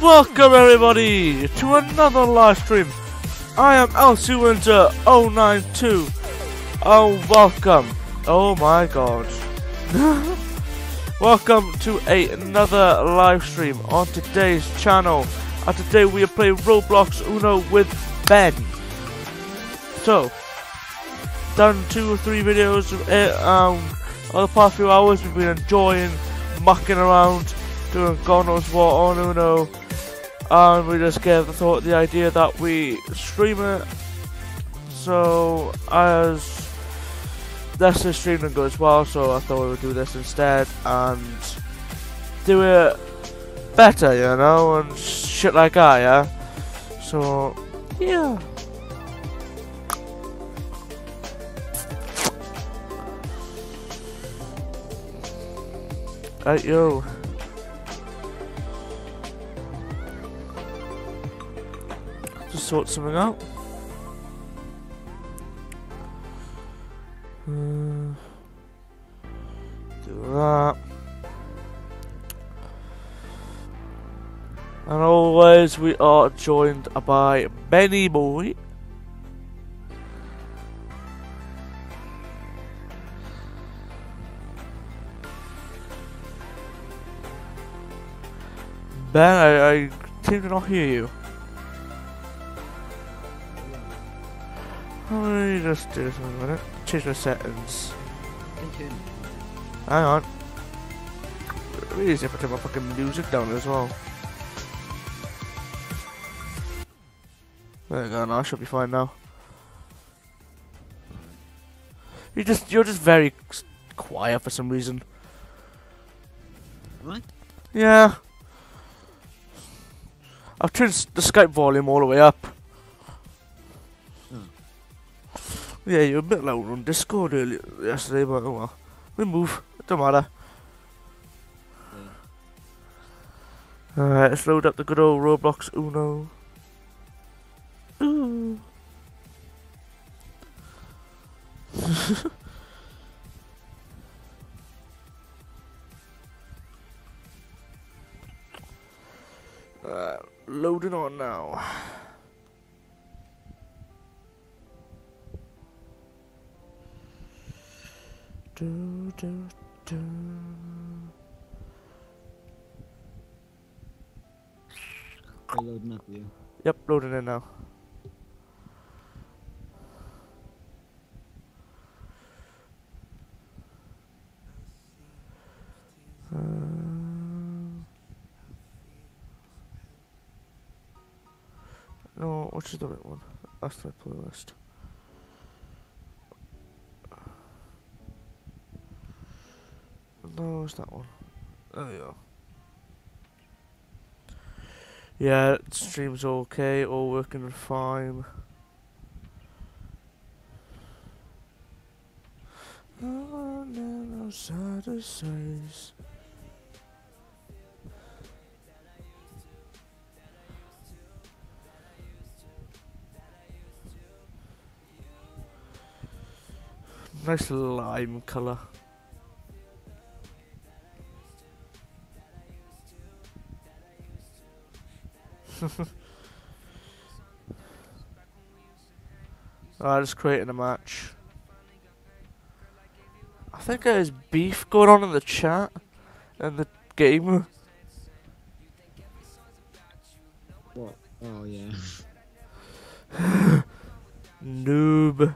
Welcome everybody to another live stream. I am LC Winter 092. Oh, welcome. Oh my god. welcome to a, another live stream on today's channel. And today we are playing Roblox Uno with Ben. So, done two or three videos of it. Um, over the past few hours we've been enjoying mucking around, doing God knows what on Uno and we just gave the thought the idea that we stream it So as that's the streaming goes well, so I thought we would do this instead and do it better, you know, and shit like that, yeah. So yeah. Right, yo. Sort something out. Uh, do that. And always we are joined by Benny Boy. Ben, I, I seem to not hear you. Let me just do this in a minute. Change my settings. Hang on. Really easy if I turn my fucking music down as well. There you go, now I should be fine now. You just you're just very quiet for some reason. What? Yeah. I've turned the Skype volume all the way up. Yeah, you're a bit loud on Discord earlier yesterday, but oh well. We move. It don't matter. Alright, let's load up the good old Roblox Uno. Ooh. Uh, loading on now. Do, do, do. They're loading up you. Yep, loading in now. Um, no, which is the right one? That's my playlist. It's that one. There go. Yeah, stream's okay, all working fine. No, to say. Nice lime colour. I just creating a match. I think there's beef going on in the chat in the game. What? Oh yeah. Noob.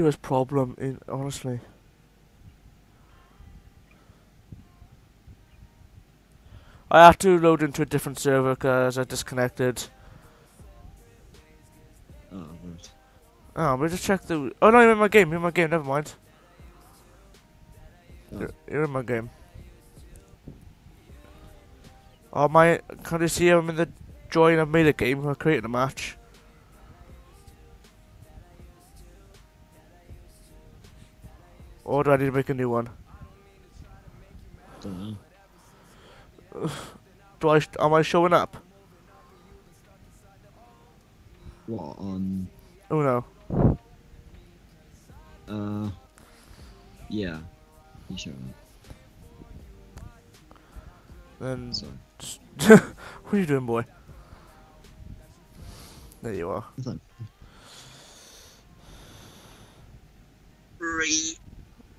Don't know what's Kira's problem in honestly. I have to load into a different server because I disconnected. Mm-hmm. Oh, right. Oh, we just check the. Oh no, you're in my game. You're in my game. Never mind. Oh. You're, you're in my game. Oh my! Can you see I'm in the join? I've made a game. I created a match. Or do I need to make a new one? Don't know. Do I? Am I showing up? What on? Oh no. Uh. Yeah. You sure? Then what are you doing, boy? There you are. Nothing.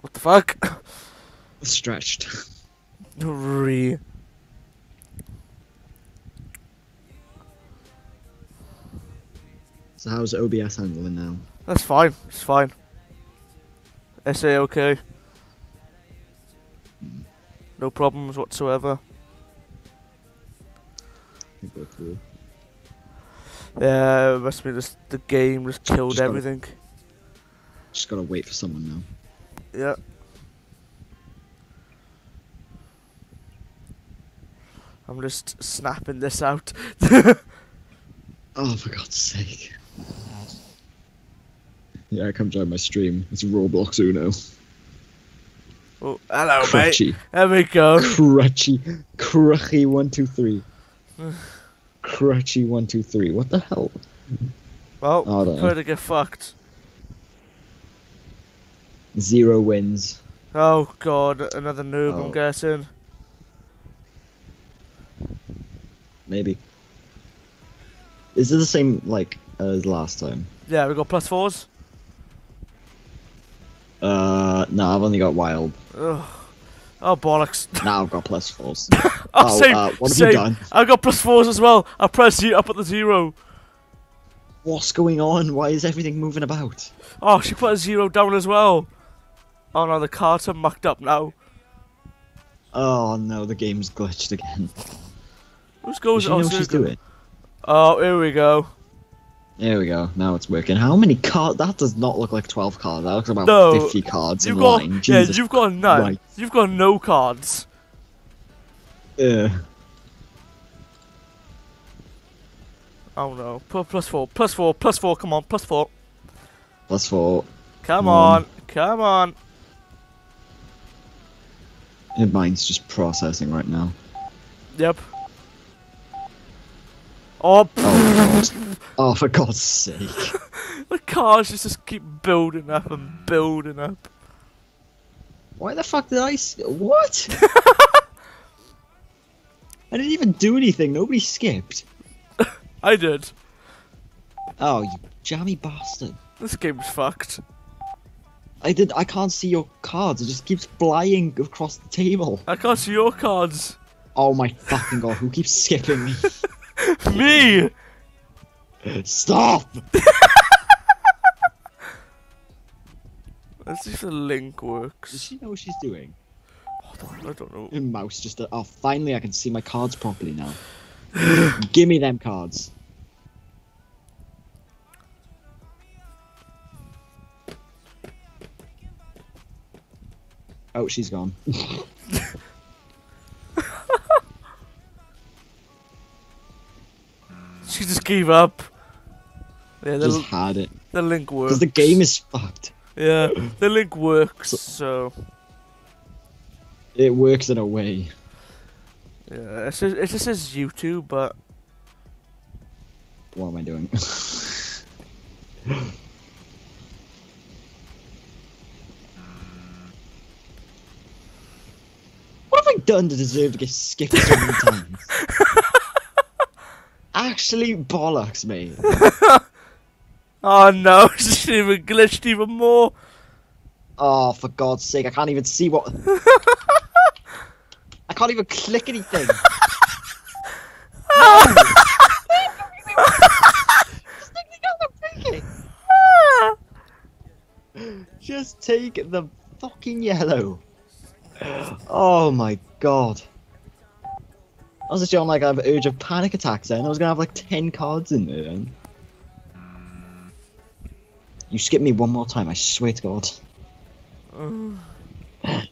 What the fuck? Stretched. Re. So how's OBS handling now? That's fine. It's fine. SA okay. No problems whatsoever. I. Yeah, it must be just the game just killed Just gotta- everything. Just gotta wait for someone now. Yeah. I'm just snapping this out. Oh, for God's sake. Yeah, come join my stream. It's Roblox Uno. oh, hello, mate. Crutchy. There we go. Crutchy. Crutchy one two three. Crutchy one two three. What the hell? Well, I don't know. to get fucked. Zero wins. Oh god, another noob, Oh. I'm guessing. Maybe. Is it the same like as last time? Yeah, we got plus fours. Uh, no, I've only got wild. Ugh. Oh bollocks. Now I've got plus fours. Oh, Oh, same, uh, what have same. you done? I got plus fours as well. I pressed you up at the zero. What's going on? Why is everything moving about? Oh, she put a zero down as well. Oh no, the cards are mucked up now. Oh no, the game's glitched again. Who's Does goes? she oh, she's doing? Oh, here we go. There we go. Now it's working. How many cards? That does not look like 12 cards. That looks about No, 50 cards You've in got line. yeah, Jesus. you've got none. Christ. You've got no cards. Uh, Oh no, plus four, plus four, plus four. Come on, plus four. plus four. Come Come on, on. come on. Your mind's just processing right now. Yep. Oh, Oh, oh, for God's sake. the cars just, just keep building up and building up. Why the fuck did I. s- What? I didn't even do anything. Nobody skipped. I did. Oh, you jammy bastard. This game's fucked. I did. I can't see your cards. It just keeps flying across the table. I can't see your cards. Oh my fucking god! Who keeps skipping me? Me. Stop! Let's see if the link works. Does she know what she's doing? I don't know. Her mouse just. Oh, finally I can see my cards properly now. Give me them cards. Oh, she's gone. She just gave up. Yeah, the, Just had it. the link works. Because the game is fucked. Yeah, the link works. So It works in a way. yeah, it, says, it just says YouTube, but What am I doing? what have I done to deserve to get skipped so many times? Actually, bollocks, mate. oh no, it's even glitched even more. Oh, for God's sake, I can't even see what. I can't even click anything. No! Just take the fucking yellow. Oh my god. I was just feeling like I have an urge of panic attacks then. I was gonna have like 10 cards in there then. You skip me one more time, I swear to god.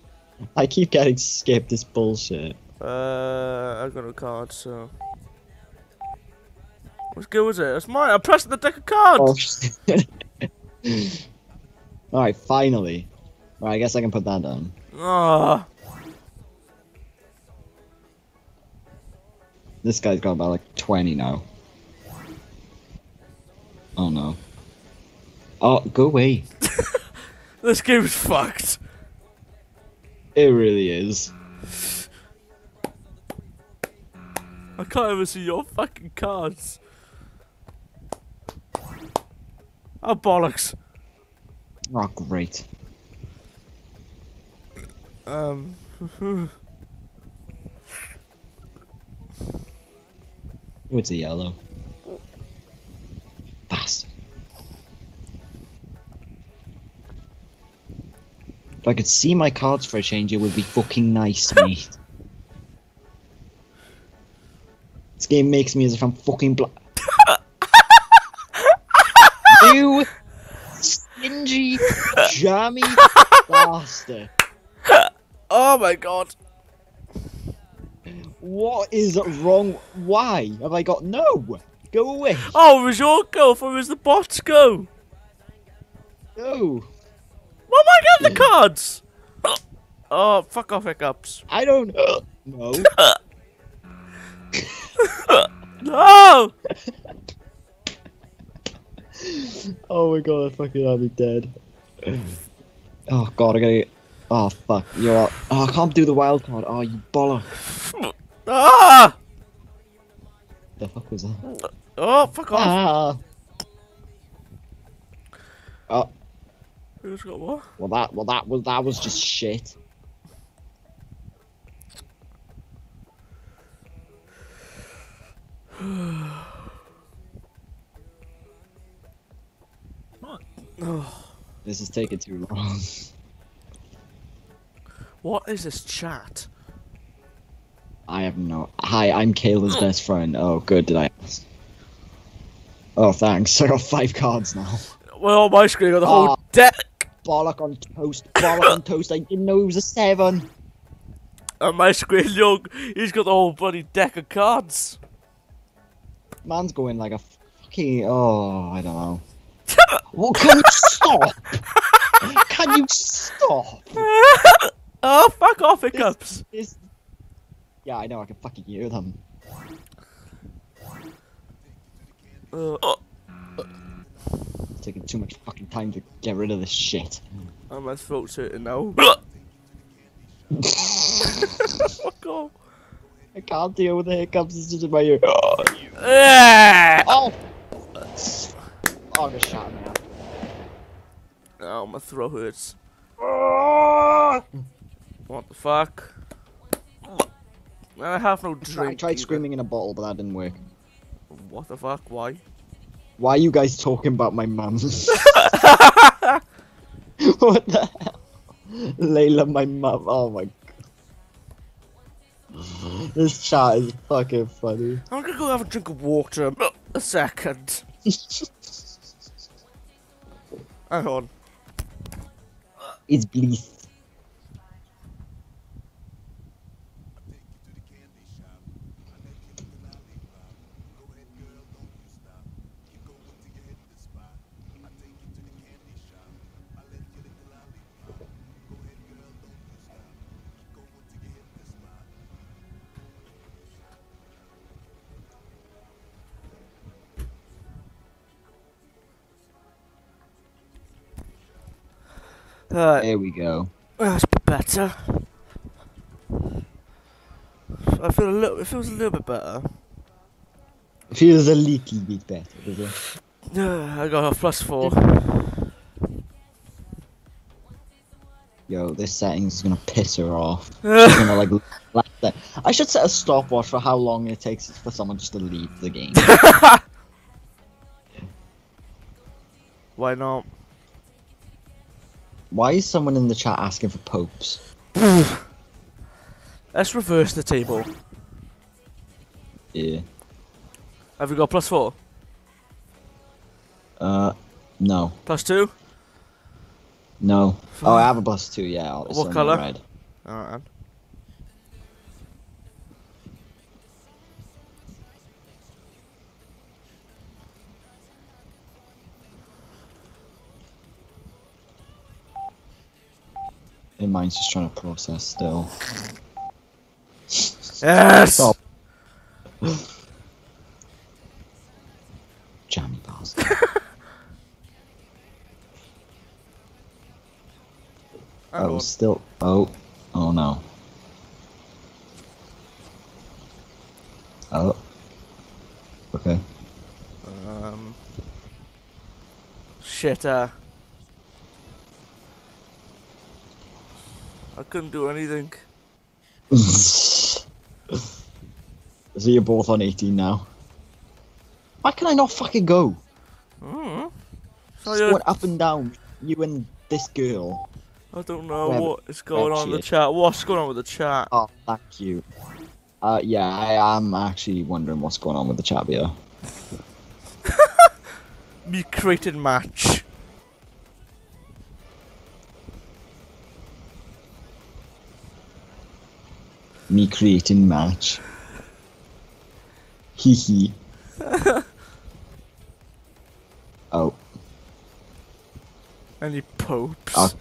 I keep getting skipped, this bullshit. Uh, I got a card, so. What good was it? It's mine. I pressed the deck of cards. Oh. Alright, finally. Right, I guess I can put that down. Ah, This guy's got about like 20 now. Oh no. Oh, go away. this game is fucked. It really is. I can't even see your fucking cards. Oh bollocks. Oh, great. Um. It's a yellow. Bastard. If I could see my cards for a change, it would be fucking nice, mate. This game makes me as if I'm fucking bl- You stingy, jammy bastard. Oh my god. What is wrong? Why have I got no? Go away. Oh, was your go, or was the bot's go? No. What am I getting the cards? Oh, fuck off, hiccups. I don't. No. No! Oh my god, I fucking I'll be dead. Oh god, I gotta get. Oh fuck, you're up. Oh, I can't do the wild card. Oh, you bollock. Ah! The fuck was that? Oh, fuck off. Ah. Oh, Who's got what? well that, well that was that was just shit. Oh, This is taking too long. what is this chat? I have no. Hi, I'm Kayla's best friend. Oh, good. Did I? ask? Oh, thanks. I got five cards now. Well, my screen, got the whole Oh. deck. Bollock on toast. Bollock on toast. I didn't know it was a seven. On my screen, look, he's got the whole bloody deck of cards. Man's going like a fucking. Oh, I don't know. Well, can you stop? can you stop? Oh, fuck off, hiccups. This... Yeah, I know. I can fucking hear them. Uh, oh, It's taking too much fucking time to get rid of this shit. oh, my throat's hurting now. fuck off. I can't deal with the hiccups. It's just in my ear. Oh! Oh, I'm just shouting now. Oh, my throat hurts. What the fuck? I have no drink. I tried either. screaming in a bottle, but that didn't work. What the fuck? Why? Why are you guys talking about my mum? what the hell? Layla, my mum. Oh my god. This chat is fucking funny. I'm gonna go have a drink of water. A second. Hang on. It's bliss. Uh, There we go. that's better. I feel a little. It feels a little bit better. Feels a little bit better, does it? Yeah, I got a plus four. Yo, this setting's gonna piss her off. She's gonna like. laugh at- I should set a stopwatch for how long it takes for someone just to leave the game. Why not? Why is someone in the chat asking for popes? Let's reverse the table. Yeah. Have we got plus four? Uh, no. Plus two? No. Oh, I have a plus two, yeah. What colour? Red. Alright. And mine's just trying to process still. Yes! Stop. Jammy. Hang oh, still. Oh. Oh no. Oh. Okay. Um. Shit, uh. I couldn't do anything. so you're both on 18 now. Why can I not fucking go? Mm. So Just you're, up and down. You and this girl. I don't know Web- what is going on in the chat. What's going on with the chat? Oh, thank you. Uh, yeah, I am actually wondering what's going on with the chat here. Me created match. Me creating match. Hee hee. oh, Any popes? Ah.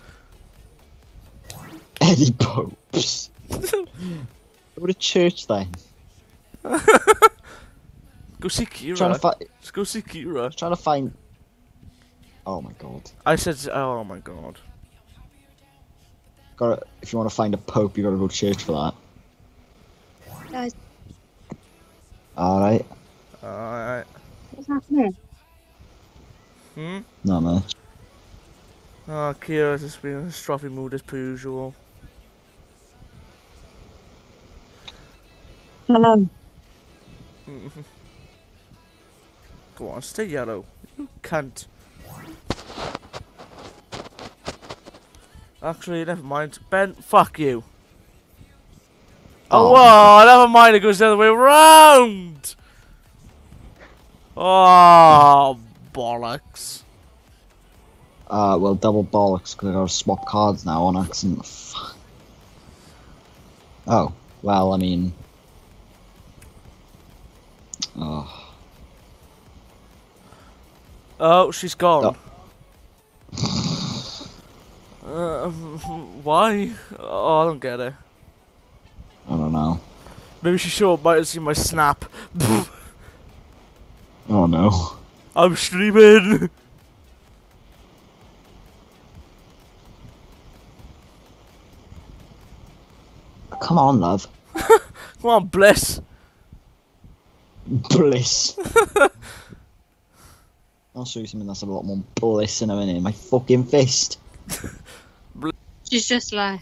Eddie Popes. Go to church then. go see Trying Kira. Let's go see Kira. trying to find. Oh my god. I said, oh my god. Got if you want to find a pope, you got to go to church for that. Guys, All right. Alright. what's happening? Hmm? No man. Oh, Kira's just been in a stroppy mood as per usual. Hello. Go on, stay yellow. You can't. Actually, never mind. Ben, fuck you. Oh, Oh. whoa, never mind. It goes the other way round. Oh, bollocks. Uh, well, double bollocks because I got to swap cards now on accident. Fuck. Oh, well, I mean. Oh. Oh, she's gone. Uh, why? Oh, I don't get it. I don't know. Maybe she sure might have seen my snap. Oh no. I'm streaming. Come on, love. Come on, bliss. Bliss. I'll show you something that's a lot more bliss in a minute. My fucking fist. She's just like,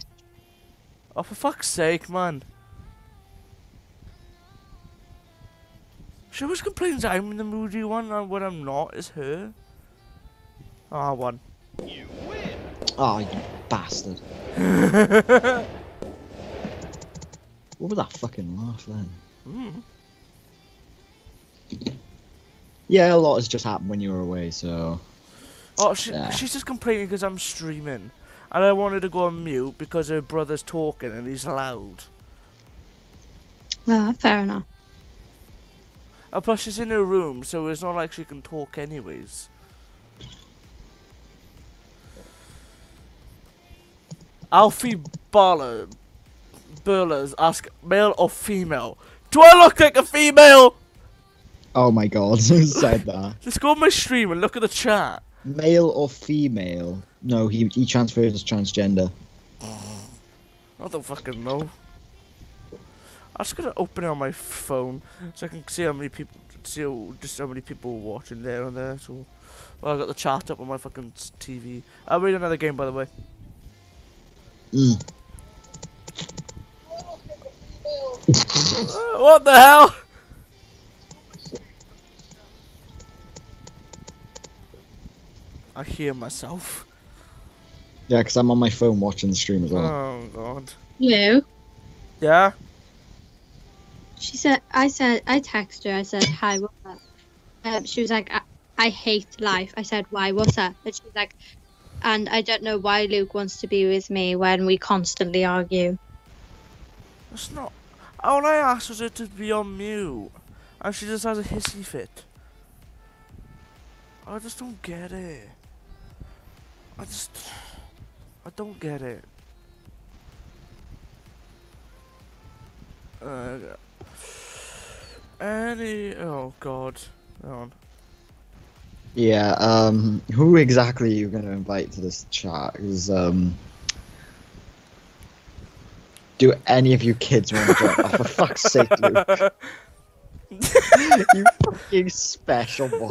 Oh, for fuck's sake, man. She always complains that I'm the moody one, and when I'm not, it's her. Ah, one. Oh, you bastard. What was that fucking laugh then? Mm. Yeah, a lot has just happened when you were away, so. Oh, she, Yeah. she's just complaining because I'm streaming. And I wanted to go on mute because her brother's talking and he's loud. well, fair enough. And plus, she's in her room, so it's not like she can talk anyways. Alfie Baller, Burlers ask male or female. Do I look like a female? Oh my god, who said that? Just go on my stream and look at the chat. Male or female? No, he, he transferred as transgender. I don't fucking know. I'm just gonna open it on my phone so I can see how many people, see how, just how many people are watching there and there. So, well, I got the chat up on my fucking TV. I'll read another game, by the way. Mm. Uh, what the hell? I hear myself. Yeah, because I'm on my phone watching the stream as well. Oh god. You? Yeah. She said, I said, I texted her, I said, hi, what's up? Um, she was like, I, I hate life. I said, why, what's up? And she's like, and I don't know why Luke wants to be with me when we constantly argue. That's not. All I asked was her to be on mute, and she just has a hissy fit. I just don't get it. I just. I don't get it. Uh, any. Oh god. Hang on. Yeah, um, who exactly are you going to invite to this chat? 'Cause, um, do any of you kids want to join? oh, for fuck's sake, Luke. you fucking special boy.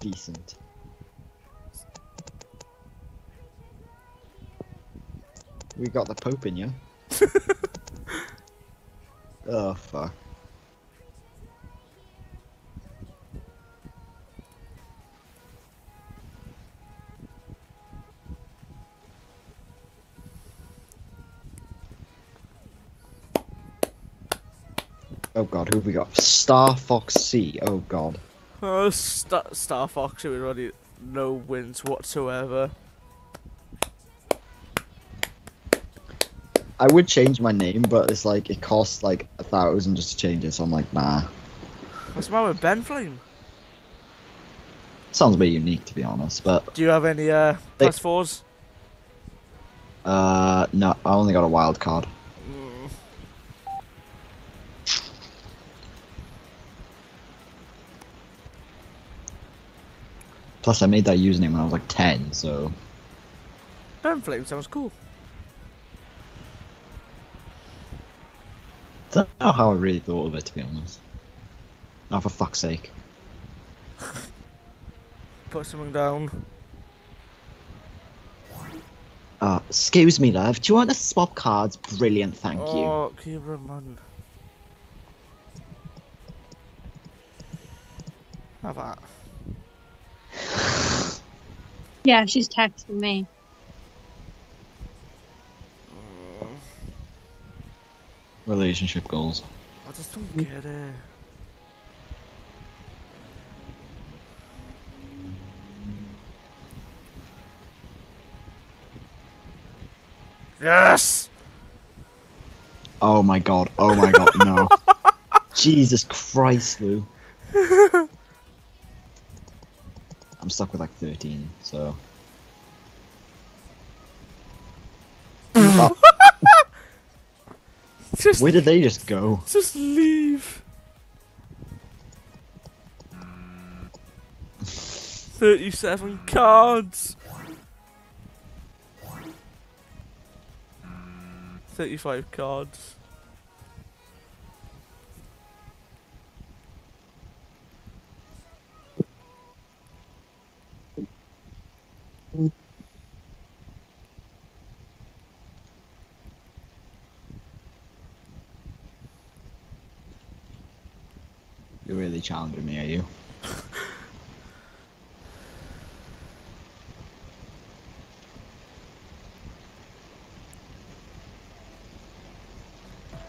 Decent. We got the Pope in you. Oh, fuck. Oh god, who have we got? Star Fox C. Oh god. Oh, Star, Star Fox, who is already no wins whatsoever. I would change my name, but it's like it costs like a thousand just to change it, so I'm like, nah. What's wrong with Ben Flame? Sounds a bit unique to be honest, but Do you have any uh, They- plus fours? uh no, I only got a wild card. Mm. Plus I made that username when I was like ten, so Ben Flame sounds cool. Don't know how I really thought of it to be honest. Oh for fuck's sake. Put something down. Uh, excuse me, love. Do you want to swap cards? Brilliant, thank you. oh, Kira, man. Have that. Yeah, she's texting me. Relationship goals. I just don't get it. Yes! Oh my god. Oh my god. No. Jesus Christ, Lou. I'm stuck with like 13, so. Just, where did they just go? just leave. Thirty-seven cards. Thirty-five cards. You're really challenging me, are you?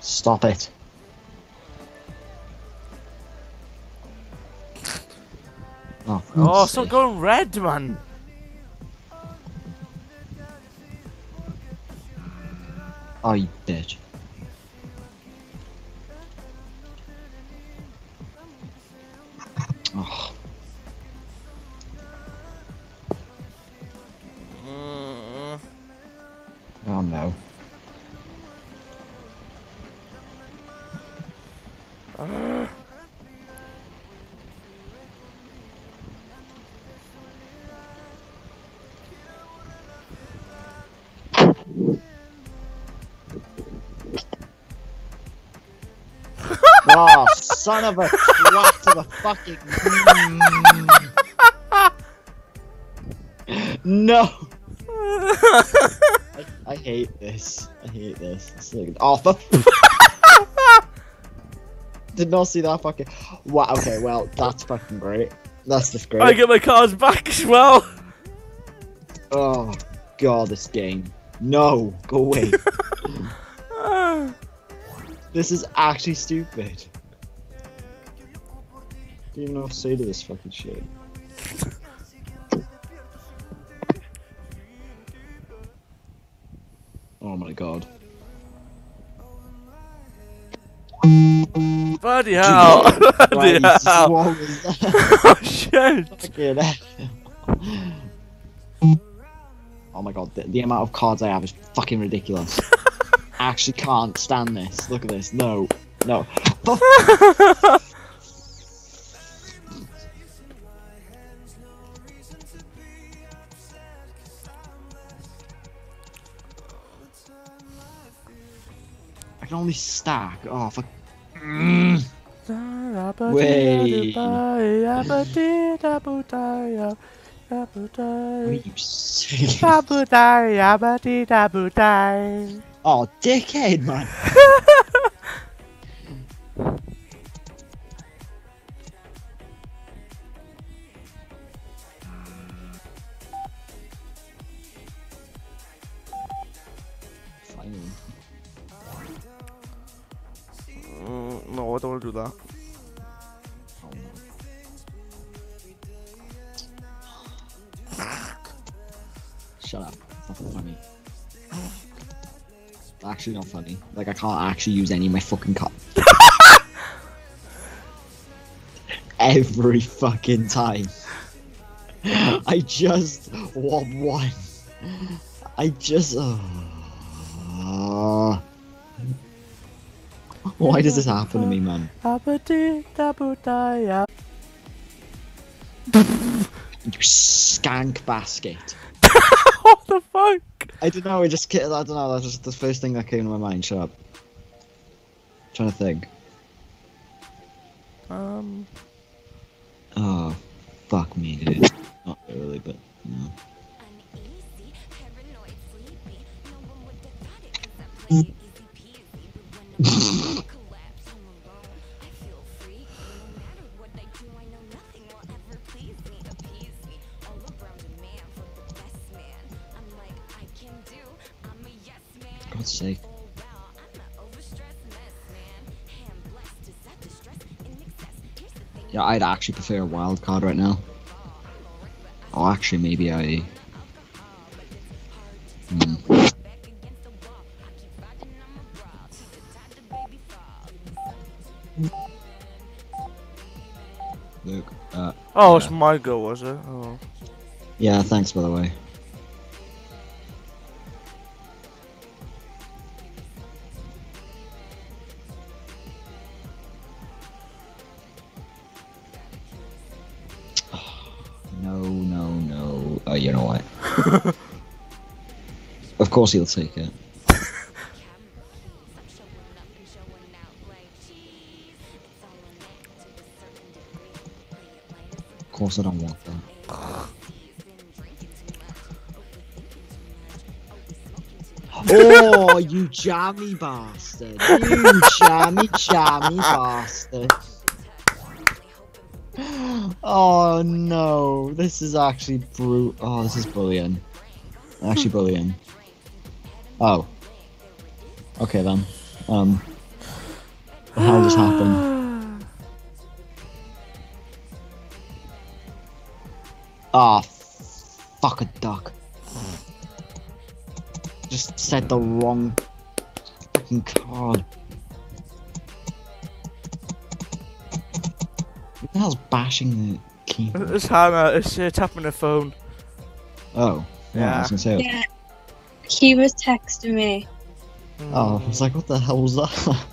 Stop it. Oh, Oh, stop going red, man. Oh, you bitch. Son of a twat to the fucking. Mm. no! I, I hate this. I hate this. It's like, for. Did not see that fucking. Wow, okay, well, that's fucking great. That's just great. I get my cards back as well. Oh, god, this game. No, go away. this is actually stupid. Don't even know what to say to this fucking shit. Oh my god. Bloody hell. Bloody Christ, hell. what was that? Oh, shit. Fucking hell. Oh my god, the, the amount of cards I have is fucking ridiculous. I actually can't stand this. Look at this. No. No. Fuck. I only stack. Oh, fuck. Mm. Wait. What are you saying? Oh, dickhead, man. Actually, not funny. Like, I can't actually use any of my fucking cards. Every fucking time. I just want one. I just. Uh, why does this happen to me, man? You skank basket. what the fuck? I don't know. I just. I don't know. That's just the first thing that came to my mind. Shut up. trying to think. Um, Oh, fuck me, dude. Actually prefer a wild card right now. Oh, actually, maybe I. Hmm. Back against the wall. I keep fighting, I'm a brawl. Till the time the baby fall. Luke. Uh, oh, it's Yeah. my go, was it? Oh. yeah, thanks by the way. Course he'll take it. Of course I don't want that. Oh, you jammy bastard! You jammy, jammy bastard! Oh no, this is actually brutal. Oh, this is bullying. Actually, bullying. Oh. Okay then. Um. The hell just happened? Ah, fuck a duck. Just said the wrong fucking card. Who the hell's bashing the keyboard? It's Hannah. It's uh, tapping the phone. Oh, yeah, I was gonna say. Yeah. He was texting me. Oh, I was like, what the hell was that?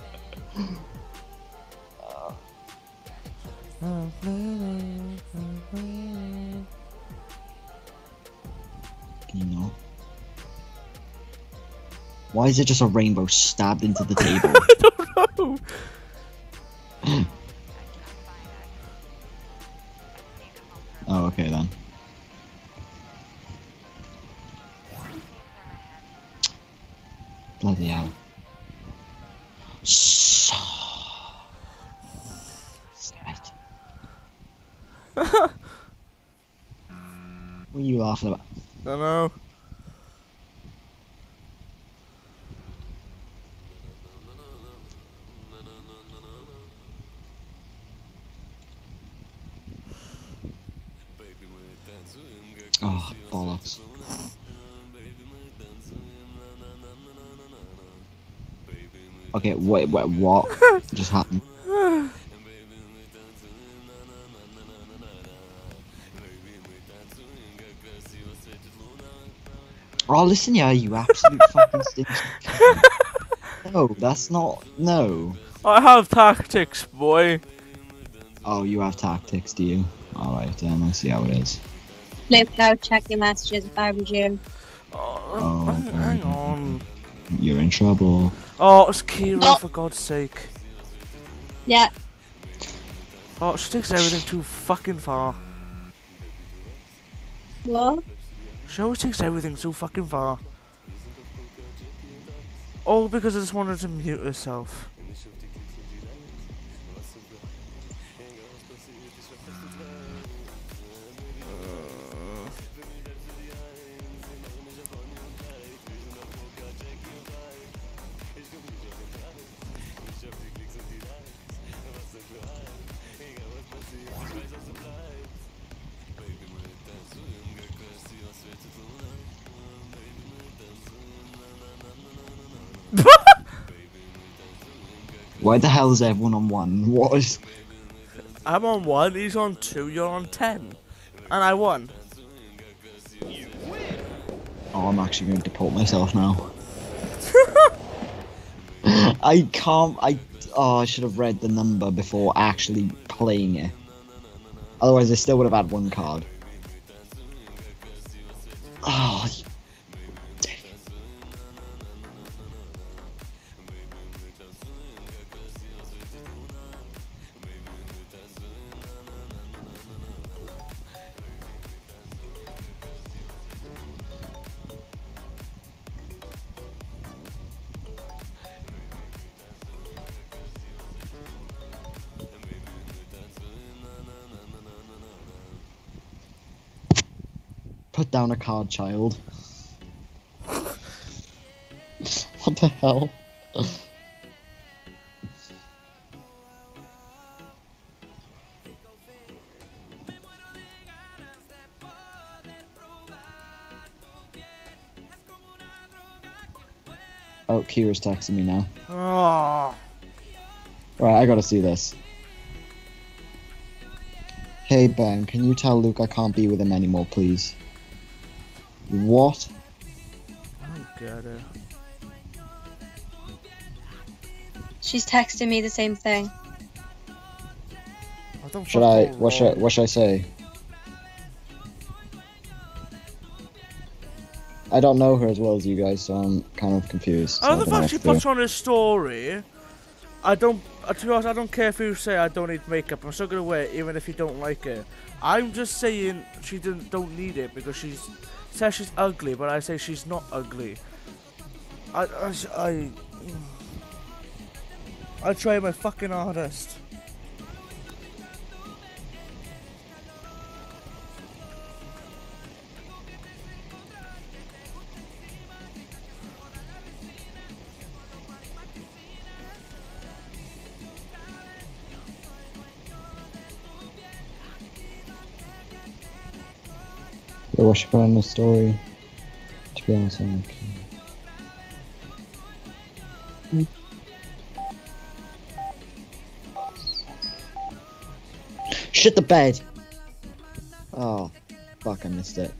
Can you not? Why is it just a rainbow stabbed into the table? Okay, wait, wait, what just happened? Oh, listen, yeah, you absolute fucking stinky. No, that's not. No. I have tactics, boy. Oh, you have tactics, do you? Alright, then, I see how it is. Luke, go check your messages if I was you. Oh, Oh, hang, hang on. You're in trouble. Oh, it's Kira, Oh. for God's sake. Yeah. Oh, she takes everything too fucking far. What? She always takes everything so fucking far. All because I just wanted to mute herself. Why the hell is everyone on one? What is? I'm on one, he's on two, you're on ten. And I won. Oh, I'm actually going to deport myself now. I can't. I. Oh, I should have read the number before actually playing it. Otherwise, I still would have had one card. Card, child. what the hell? Oh, Kira's texting me now. Oh. Right, I gotta see this. Hey Ben, can you tell Luke I can't be with him anymore, please? What? I don't get it. She's texting me the same thing. I don't Should I? What should? know. What should I say? I don't know her as well as you guys, so I'm kind of confused. so I I love the don't know fact she what to puts on her story. I don't. Uh, to be honest, I don't care if you say I don't need makeup. I'm still gonna wear it, even if you don't like it. I'm just saying she didn't don't need it because she's says she's ugly, but I say she's not ugly. I I I, I try my fucking hardest. Put on the story? To be honest, I'm okay. Shit the bed! Oh, fuck, I missed it.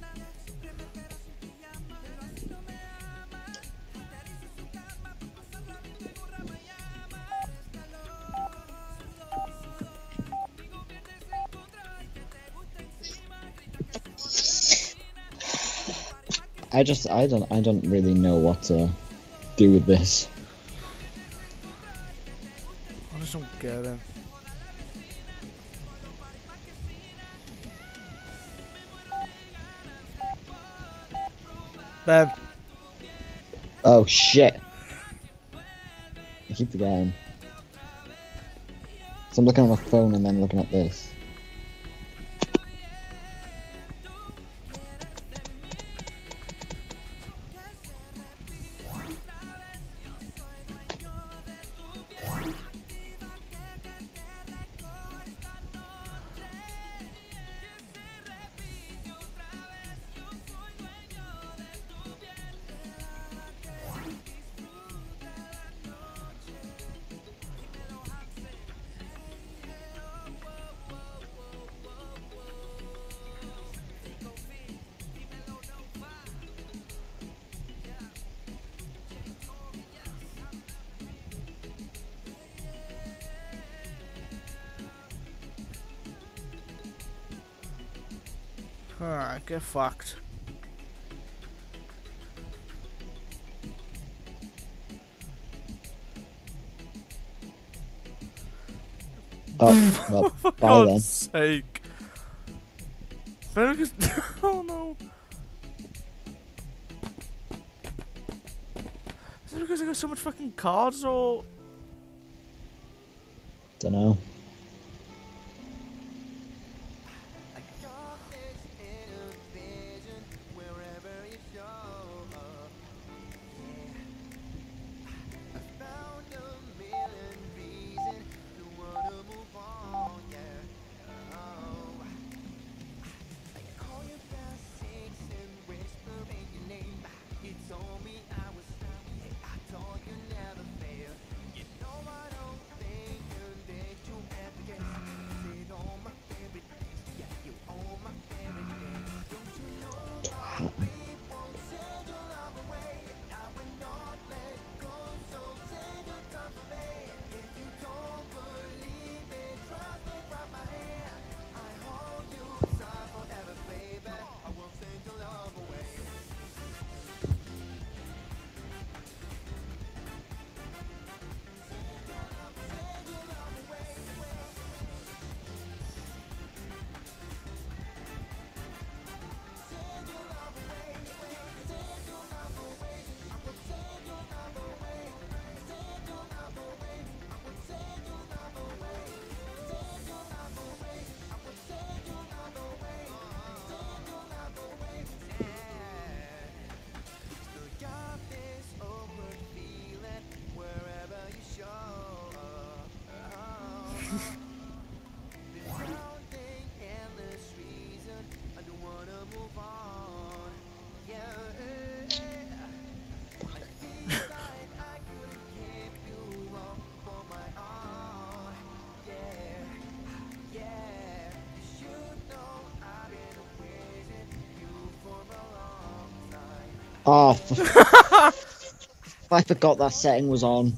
I just, I don't, I don't really know what to do with this. I just don't get it. Ben, Oh shit! I keep forgetting. So I'm looking at my phone and then looking at this. Alright, get fucked. Oh, well, For bye then. God's sake. Because- oh no. Is it because I got so much fucking cards or Don't Oh, I forgot that setting was on.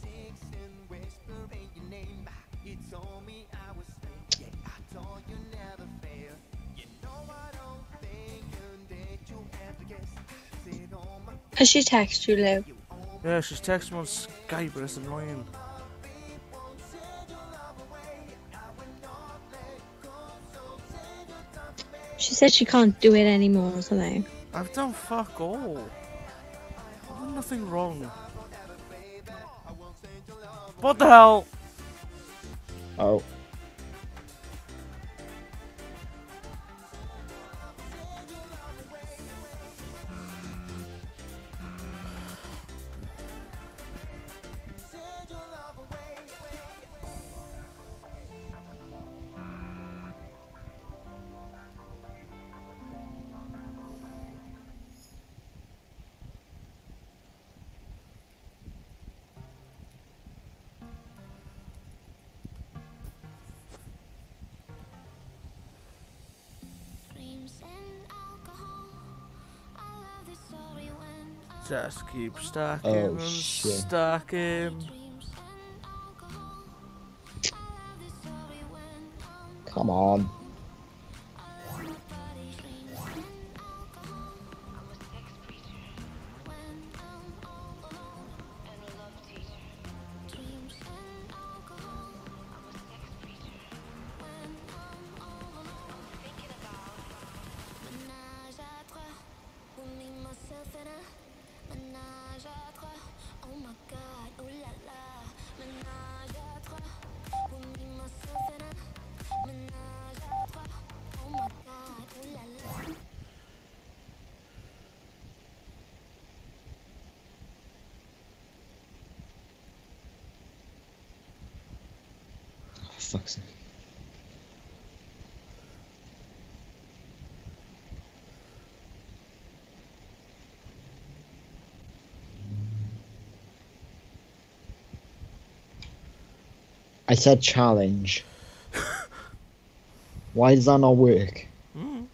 Has she texted you, Lou? Yeah, she's texting me on Skype, but it's annoying. She said she can't do it anymore or something. I've done fuck all. Nothing wrong. What the hell? Oh. Just keep stacking Oh, and shit. stacking. Come and said challenge. Why does that not work? Mm.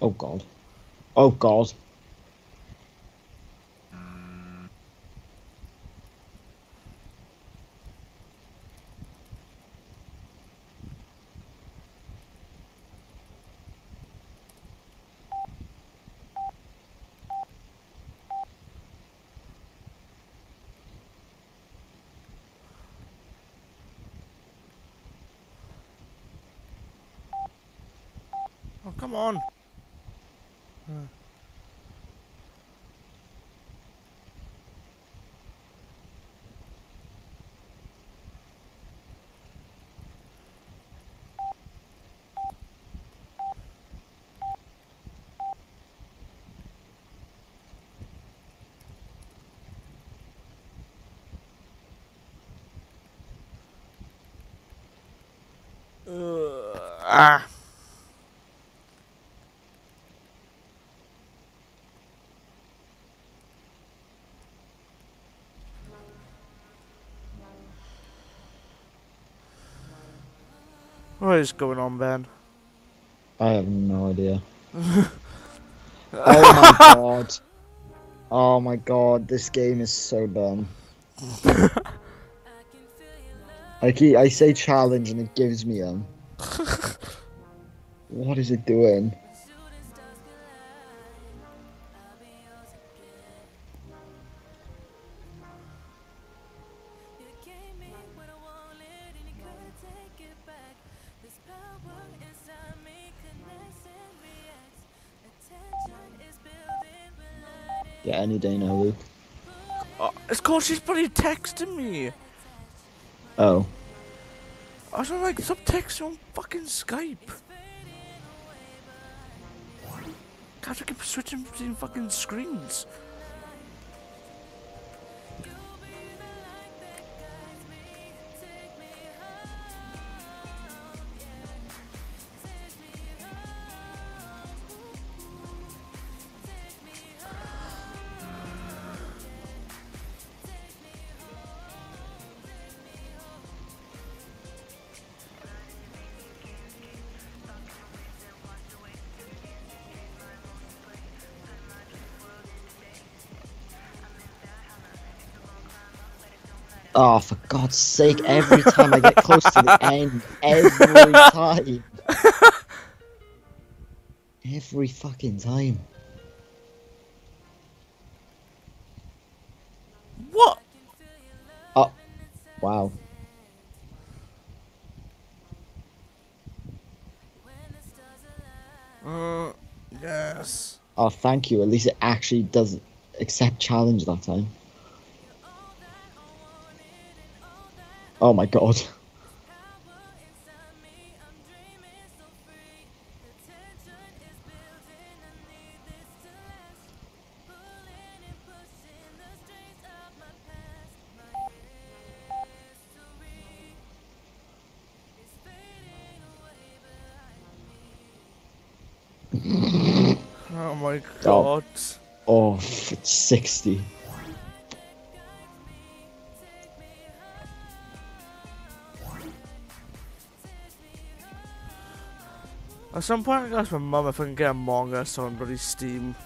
Oh god. Oh god. On. Uh, ah. What is going on, Ben? I have no idea. oh my god. Oh my god, this game is so dumb. I keep, I say challenge and it gives me um. what is it doing? Any day now, Luke. Oh, it's cause she's bloody texting me. Oh. I was like, stop texting on fucking Skype. Can't I keep switching between fucking screens? Oh, for God's sake, every time I get close to the end, every time. Every fucking time. What? Oh, wow. Uh, yes. Oh, thank you. At least it actually does accept challenge that time. Oh my god. Oh my oh. god. Oh, it's 60. At some point, I ask my mum if I can get a manga so on bloody Steam.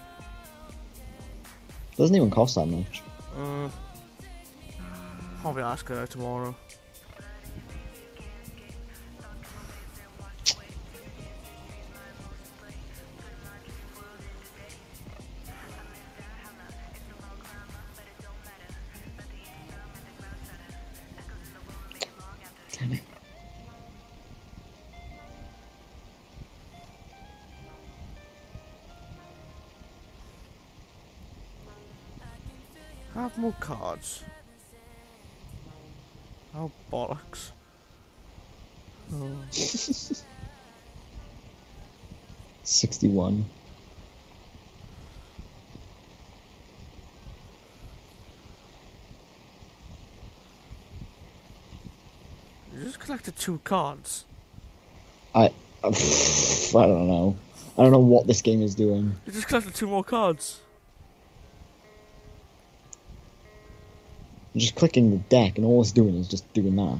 Doesn't even cost that much. Uh, I'll be asking her tomorrow. More cards. Oh bollocks. Oh. 61. You just collected two cards. I, I don't know. I don't know what this game is doing. You just collected two more cards. I'm just clicking the deck and all it's doing is just doing that.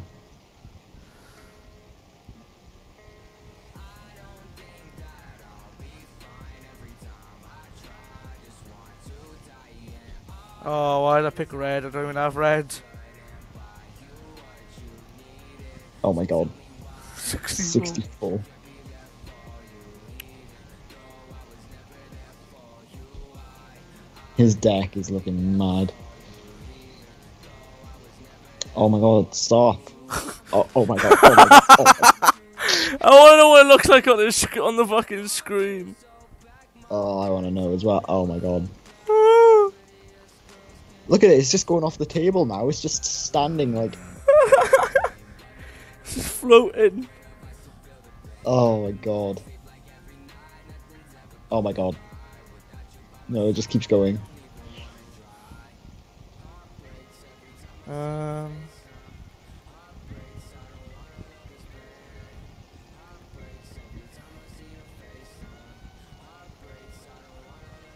Oh, why did I pick red? I don't even have red. Oh my god. 64. 64. His deck is looking mad. Oh my god, stop. Oh, oh my god, oh my god. Oh my god. I want to know what it looks like on on the fucking screen. Oh, I want to know as well. Oh my god. Look at it, it's just going off the table now. It's just standing like. Just floating. Oh my god. Oh my god. No, it just keeps going. Um.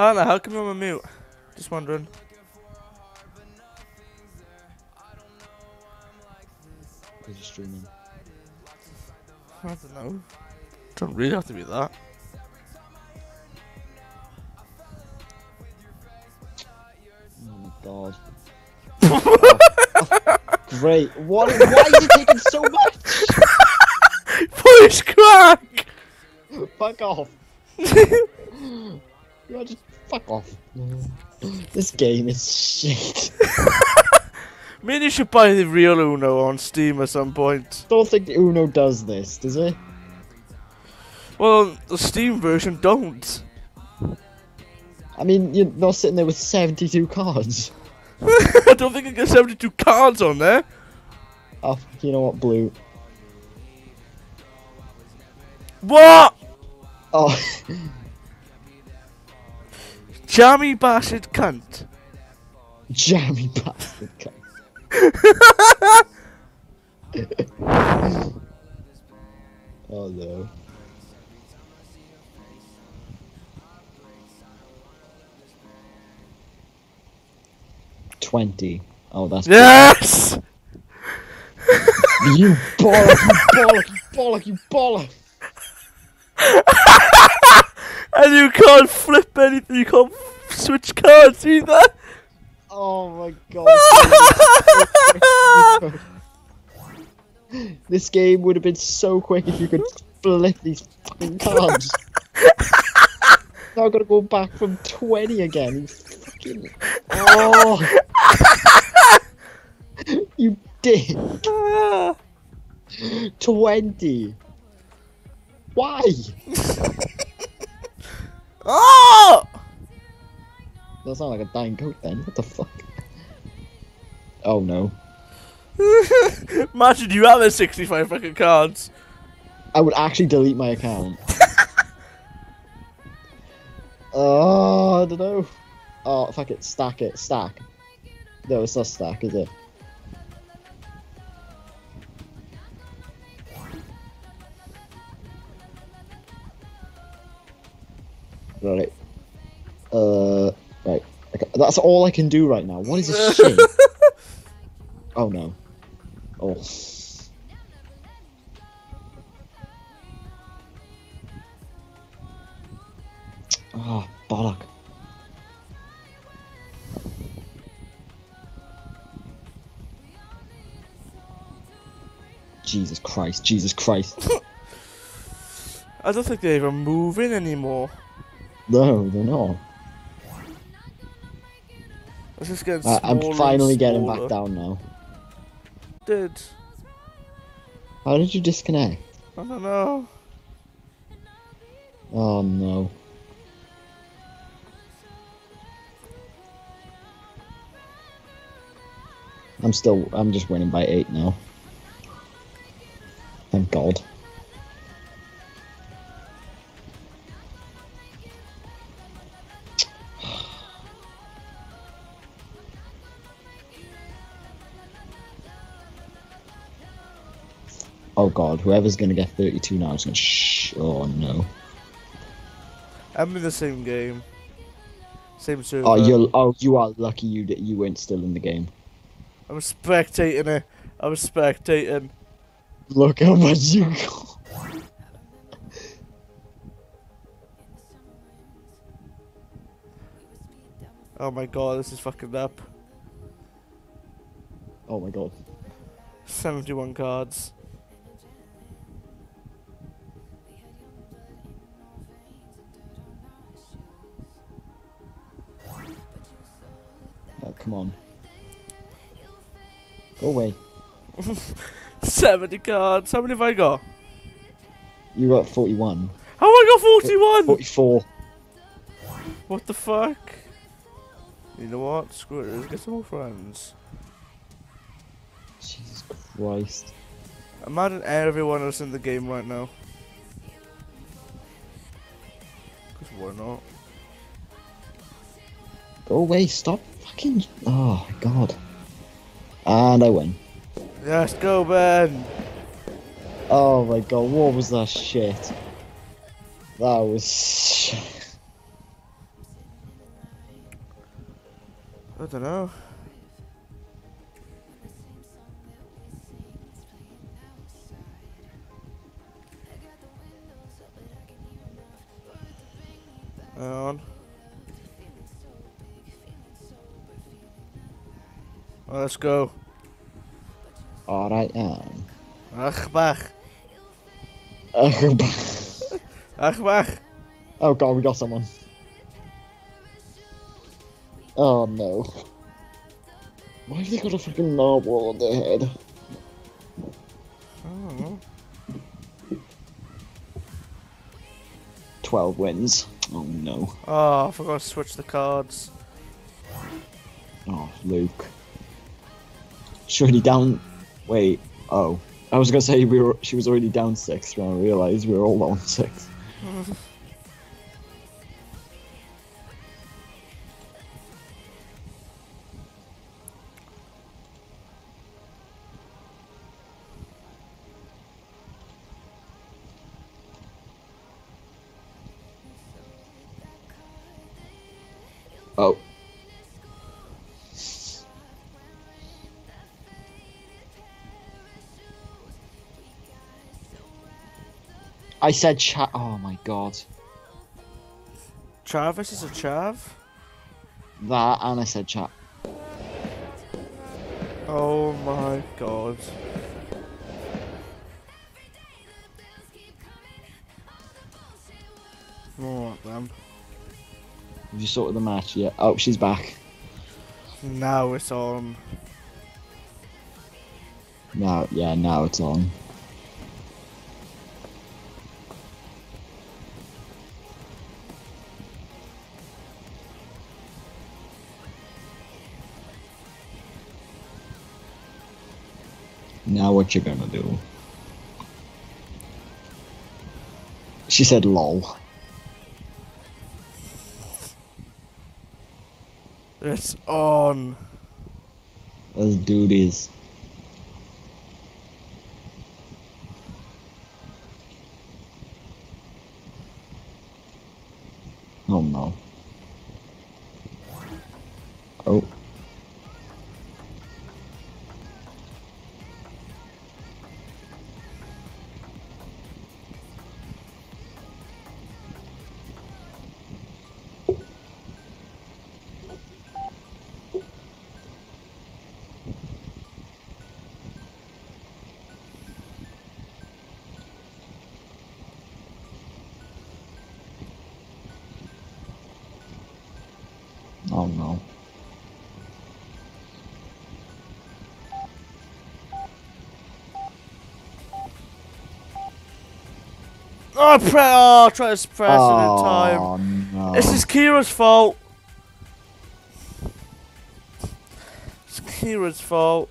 bollock. Hannah, how come you're on mute? Just wondering. Because you're streaming. I don't know. Don't really have to be that. Oh my god. Great. What? Why is it taking so much? Push crack! Fuck off. you off. This game is shit. Maybe you should buy the real Uno on Steam at some point. Don't think Uno does this, does it? Well, the Steam version don't. I mean, you're not sitting there with 72 cards. I don't think I get 72 cards on there. Oh, you know what, Blue? What? Oh, Jammy bastard cunt. jammy bastard. cunt. oh no. Twenty. Oh, that's Yes! you bollock, you bollock, you bollock, you bollock. And you can't flip anything, you can't switch cards either! Oh my god. this game would have been so quick if you could flip these fucking cards. now I've got to go back from 20 again. You fucking. Oh! you dick! 20! Why? Oh! That not like a dying goat then. What the fuck? Oh no. Imagine you having 65 fucking cards. I would actually delete my account. oh, I don't know. Oh, fuck it. Stack it. Stack. No, it's not stack, is it? That's all I can do right now. What is this shit? oh no. Oh. Oh, bollock. Jesus Christ, Jesus Christ. I don't think they're even moving anymore. No, they're not. Just getting Uh, I'm finally getting back down now. Dude. How did you disconnect? I don't know. Oh no. I'm still, I'm just winning by eight now. Thank God. God, whoever's gonna get 32 now is gonna shh. Oh no. I'm in the same game. Same server. Oh, you're, oh, you are lucky you you weren't still in the game. I'm spectating it. I'm spectating. Look how much you got. Oh my god, this is fucking up. Oh my God. 71 cards. Come on. Go away. 70 cards. How many have I got? You got 41. How have I got 41? 44. What the fuck? You know what? Screw it. Let's get some more friends. Jesus Christ. I'm adding everyone else in the game right now. Because why not? Go away. Stop fucking. Oh, my God. And I win. Let's go Ben! Oh my God. What was that shit? That was. shit. I don't know. Hang on. Let's go. Alright, um. Achbach. oh Achbach. Oh god, we got someone. Oh no. Why have they got a fucking narwhal on their head? I 12 wins. Oh no. Oh, I forgot to switch the cards. Oh, Luke. Surely down. Wait. Oh. I was gonna say we were. She was already down six. When I realized we were all on six. I said chat. Oh my god. Travis is a chav. That and I said chat. Oh my god. Alright then. Have you sorted the match yet? Oh, she's back. Now it's on. Now, yeah, now it's on. What you gonna do? She said lol. It's on. Let's do this. Oh, pre- oh, try to press it in time. Oh no. This is Kira's fault. It's Kira's fault.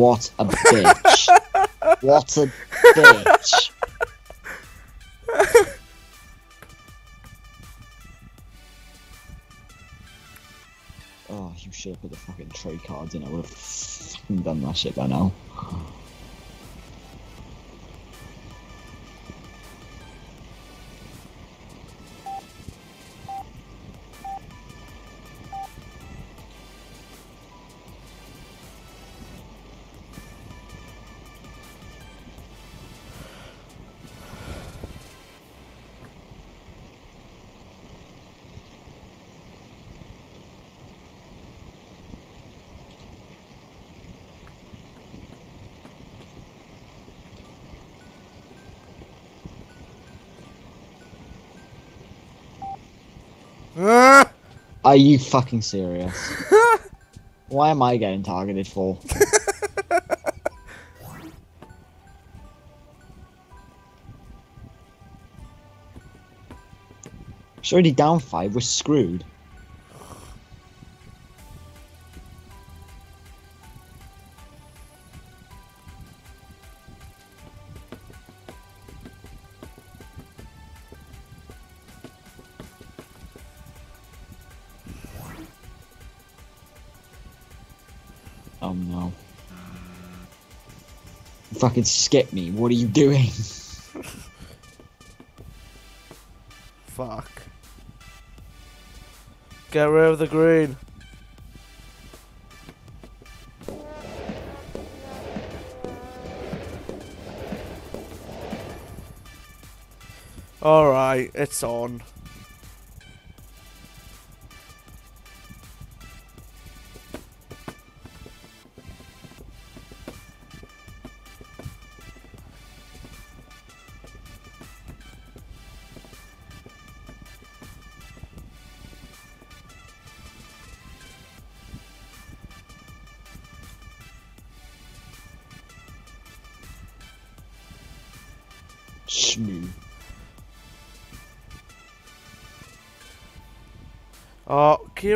What a bitch. what a bitch. Oh, you should have put the fucking tray cards in. I would have fucking done that shit by now. Are you fucking serious? Why am I getting targeted for? She's already down five, we're screwed. Fucking skip me, what are you doing? Fuck. Get rid of the green. Alright, it's on.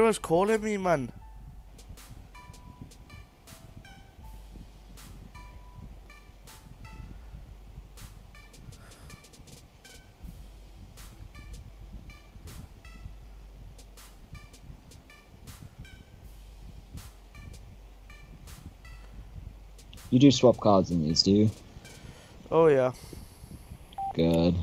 was calling me, man. You do swap cards in these, do you? Oh, yeah. Good.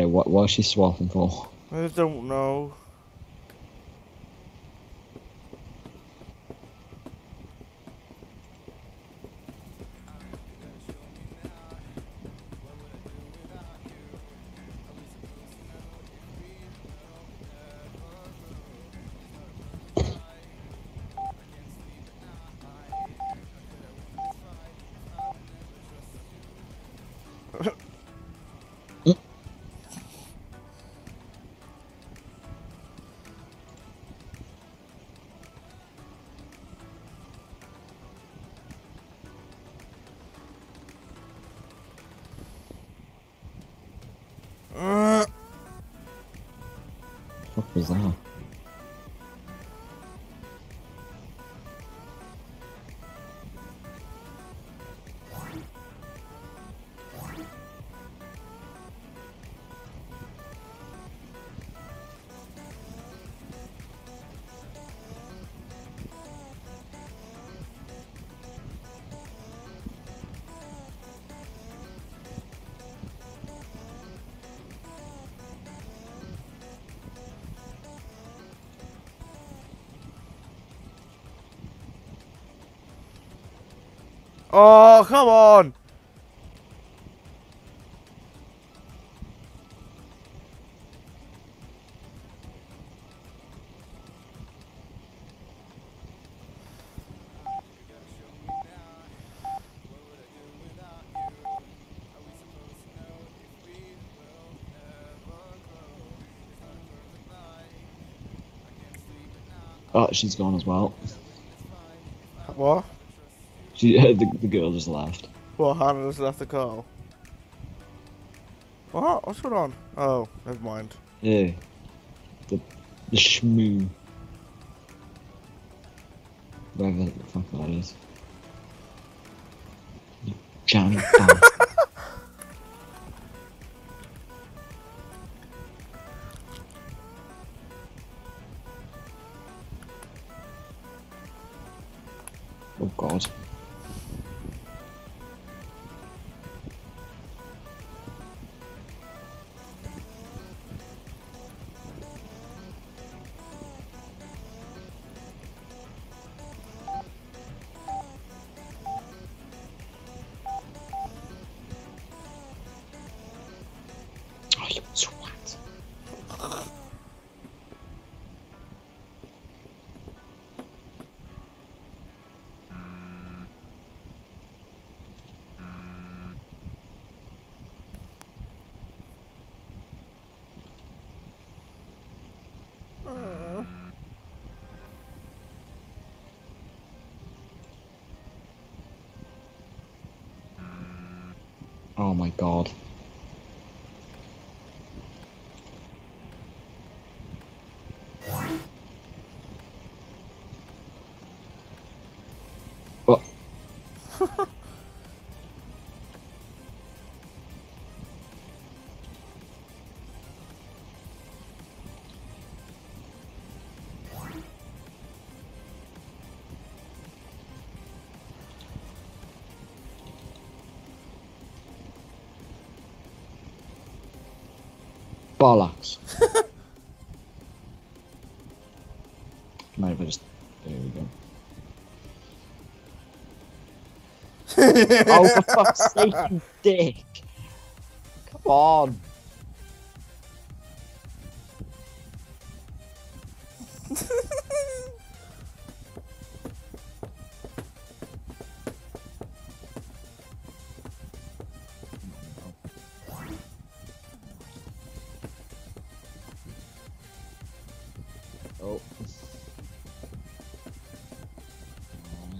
It. What, what's she swapping for? I don't know. Oh, come on! Oh, she's gone as well. What? She, the, the girl just left. What? Hannah just left the call. What? What's going on? Oh, never mind. Yeah. The, the shmoo. Whatever the fuck that is. You Johnny god. Bollocks. Might have just. There we go. oh, for fuck's sake, you dick! Come on!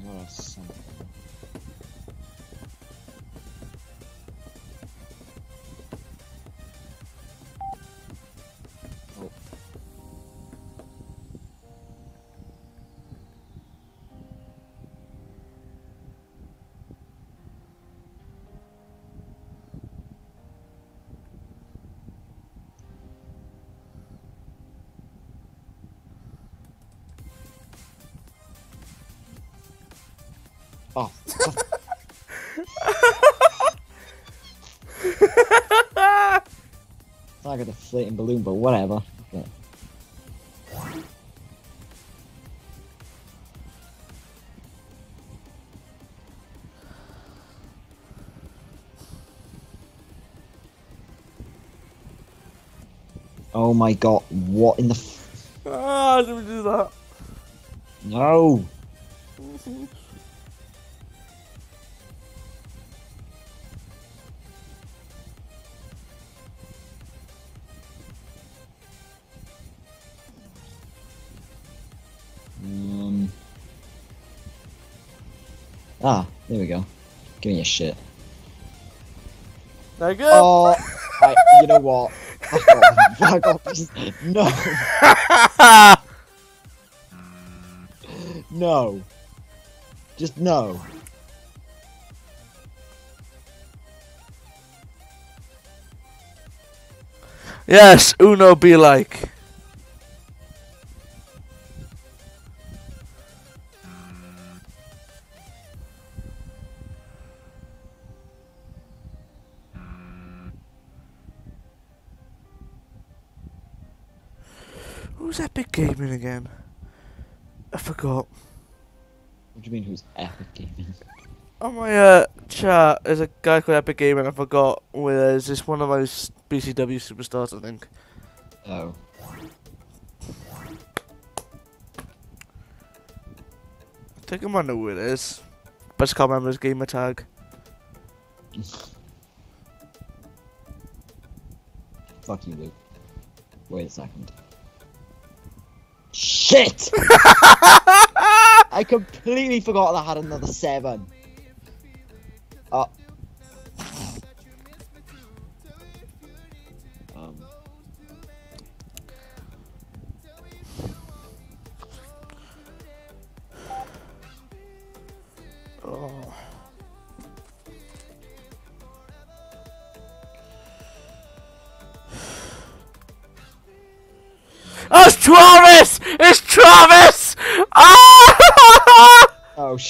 Oh, Oh. it's like a deflating balloon, but whatever. Okay. Oh my god, what in the f- ah, let me do that. No! A shit. There you go. Oh, I, you know what? Fuck off. Fuck. No. No. Just no. yes, Uno be like. Guy called Epic Gaming. I forgot where is this one of those BCW superstars, I think. Oh. I think I might know who it is. But I can't remember his gamer tag. Fuck you, Luke. Wait a second. Shit! I completely forgot that I had another seven.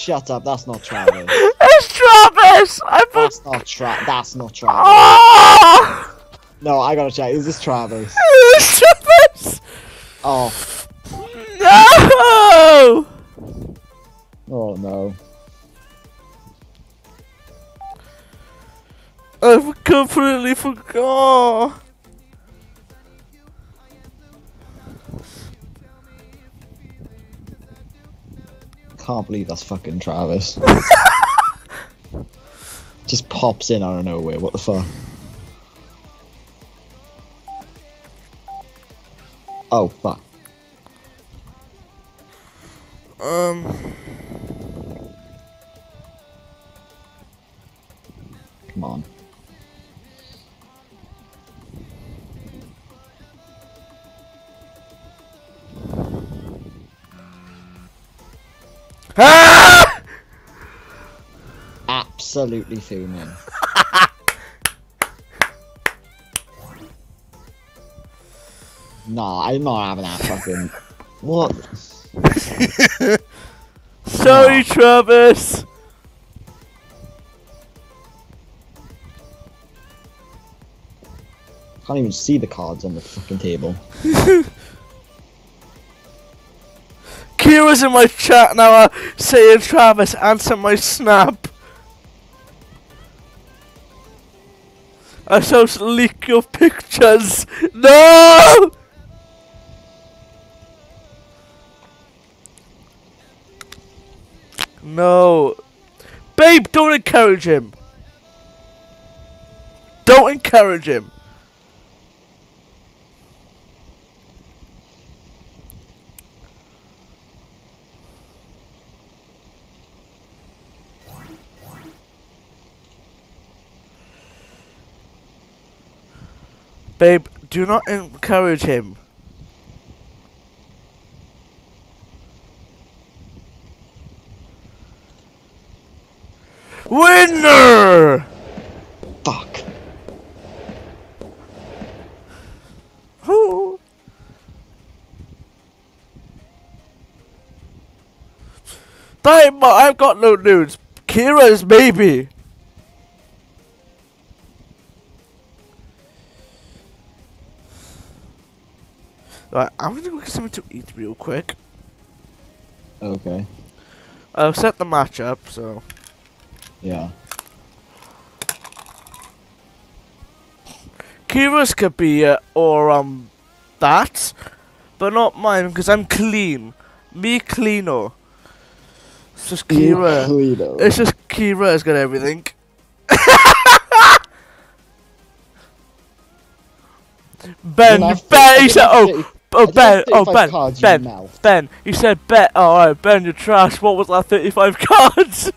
Shut up. That's not Travis. it's Travis! I put. That's not Tra- That's not Travis. Ah! No, I gotta check. Is this Travis? It's Travis! Oh. No! Oh no. I've completely forgot. Can't believe that's fucking Travis. Just pops in out of nowhere. What the fuck? Oh fuck. Um. Come on. Ah! Absolutely fuming. nah, I'm not having that fucking. What? Sorry, Travis. Can't even see the cards on the fucking table. Kira's in my chat now uh, saying, Travis, answer my snap. I shall leak your pictures. No! No. Babe, don't encourage him. Don't encourage him. Babe, do not encourage him. Winner! Fuck. Ooh. Damn, I've got no news. Kira's maybe. Right, I'm gonna go get something to eat real quick. Okay. I'll set the match up, so. Yeah. Kira's could be uh, or um that, but not mine because I'm clean. Me cleano. It's just Kira. It's just Kira's got everything. ben, I've- Ben, oh, have 30 Oh, oh, Ben, oh, 35 Ben, cards, you Ben, mouth. Ben. He said, Ben, oh, alright, Ben, you're trash. What was that 35 cards?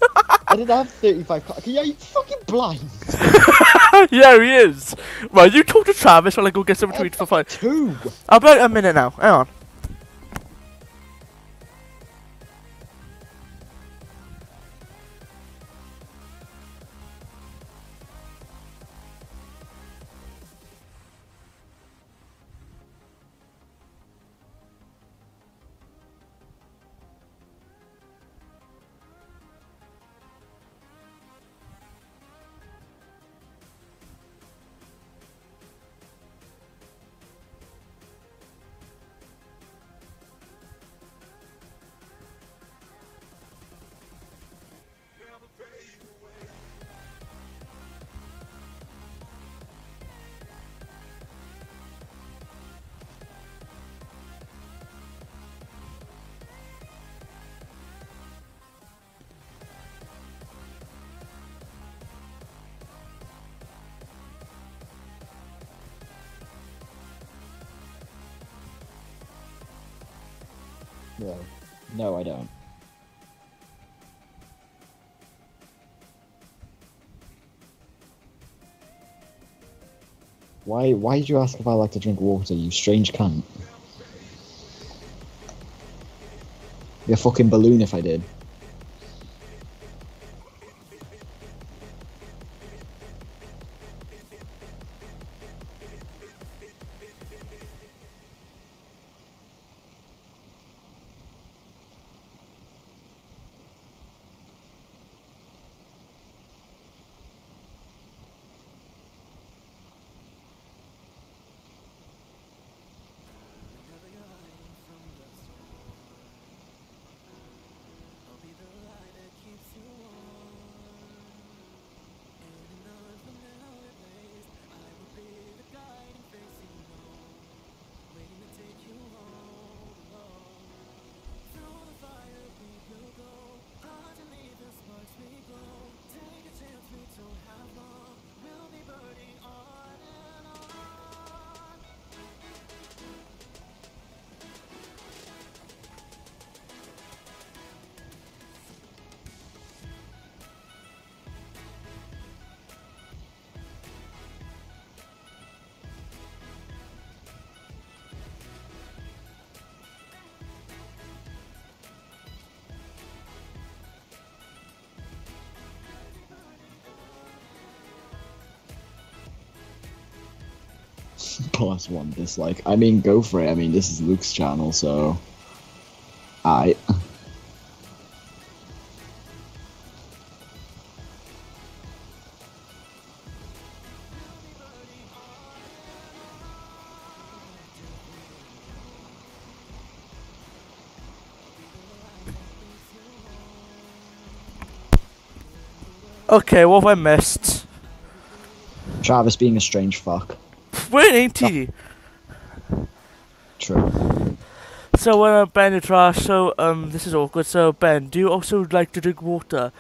I didn't have 35 cards. Yeah, you fucking blind. yeah, he is. Right, you talk to Travis while I go get some tweets for fun. Two. I'll be a minute now. Hang on. No. No, I don't. Why why did you ask if I like to drink water, you strange cunt? You're a fucking balloon if I did. One dislike. I mean, go for it. I mean, this is Luke's channel, so. I. Okay, what have I missed? Travis being a strange fuck. Ain't he? True. So when uh, Ben is trash, so um, this is awkward. So Ben, do you also like to drink water?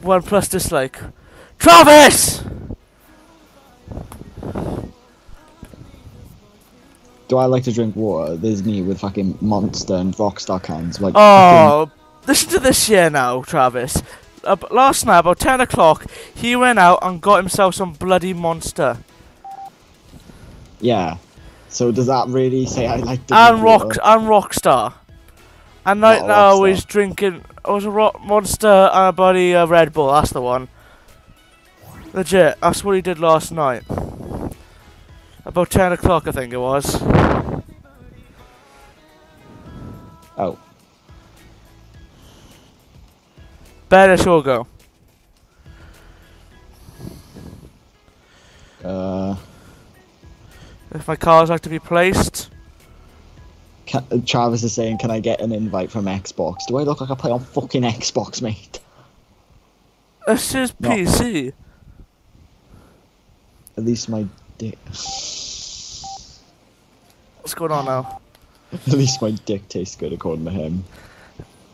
One plus dislike. Travis. Do I like to drink water? There's me with fucking Monster and Rockstar cans. Like, fucking- Oh, listen to this here now, Travis. Uh, last night, about 10 o'clock, he went out and got himself some bloody monster. Yeah. So does that really say I like? And rock and Rockstar. And right Not now Rockstar. he's drinking. Oh, I was a rock monster and a bloody a Red Bull. That's the one. Legit. That's what he did last night. About ten o'clock, I think it was. Oh. Better sure go. Uh if my cards like to be placed. Ca- Travis is saying, "Can I get an invite from Xbox?" Do I look like I play on fucking Xbox, mate? This is. PC. At least my dick. What's going on now? At least my dick tastes good, according to him.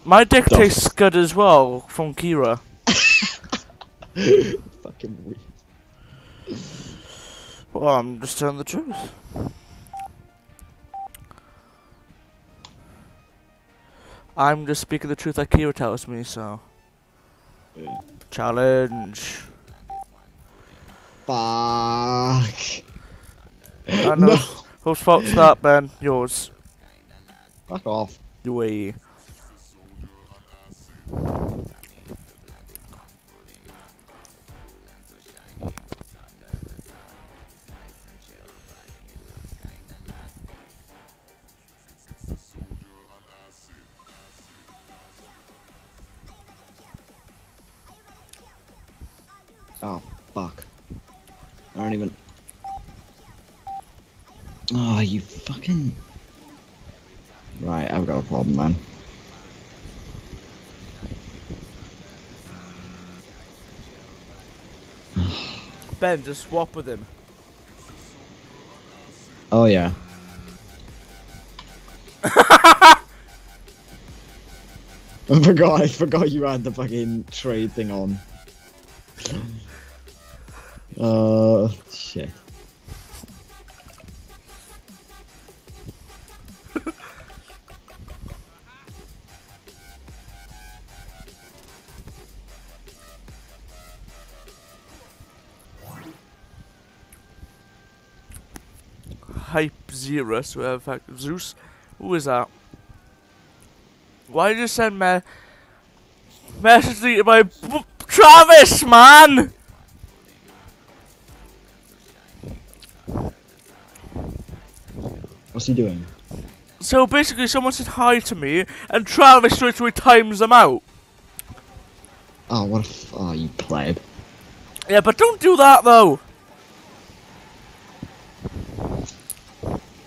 My dick Duh. tastes good as well from Kira. Fucking weird. Well, I'm just telling the truth. I'm just speaking the truth like Kira tells me, so. Challenge. Fuck. I know. No. Whose fault's that, Ben? Yours. Fuck off. The fuck. I don't even. Oh, you fucking. Right, I've got a problem, man. Ben, just swap with him. Oh, yeah. I forgot, I forgot you had the fucking trade thing on. Uh, shit. Hype Zerus, whatever the fuck. Zeus? Who is that? Why did you send me message to my Travis, man? What's he doing? So basically, someone said hi to me, and Travis straight away times them out. Oh, what a f- oh, you pleb. Yeah, but don't do that though.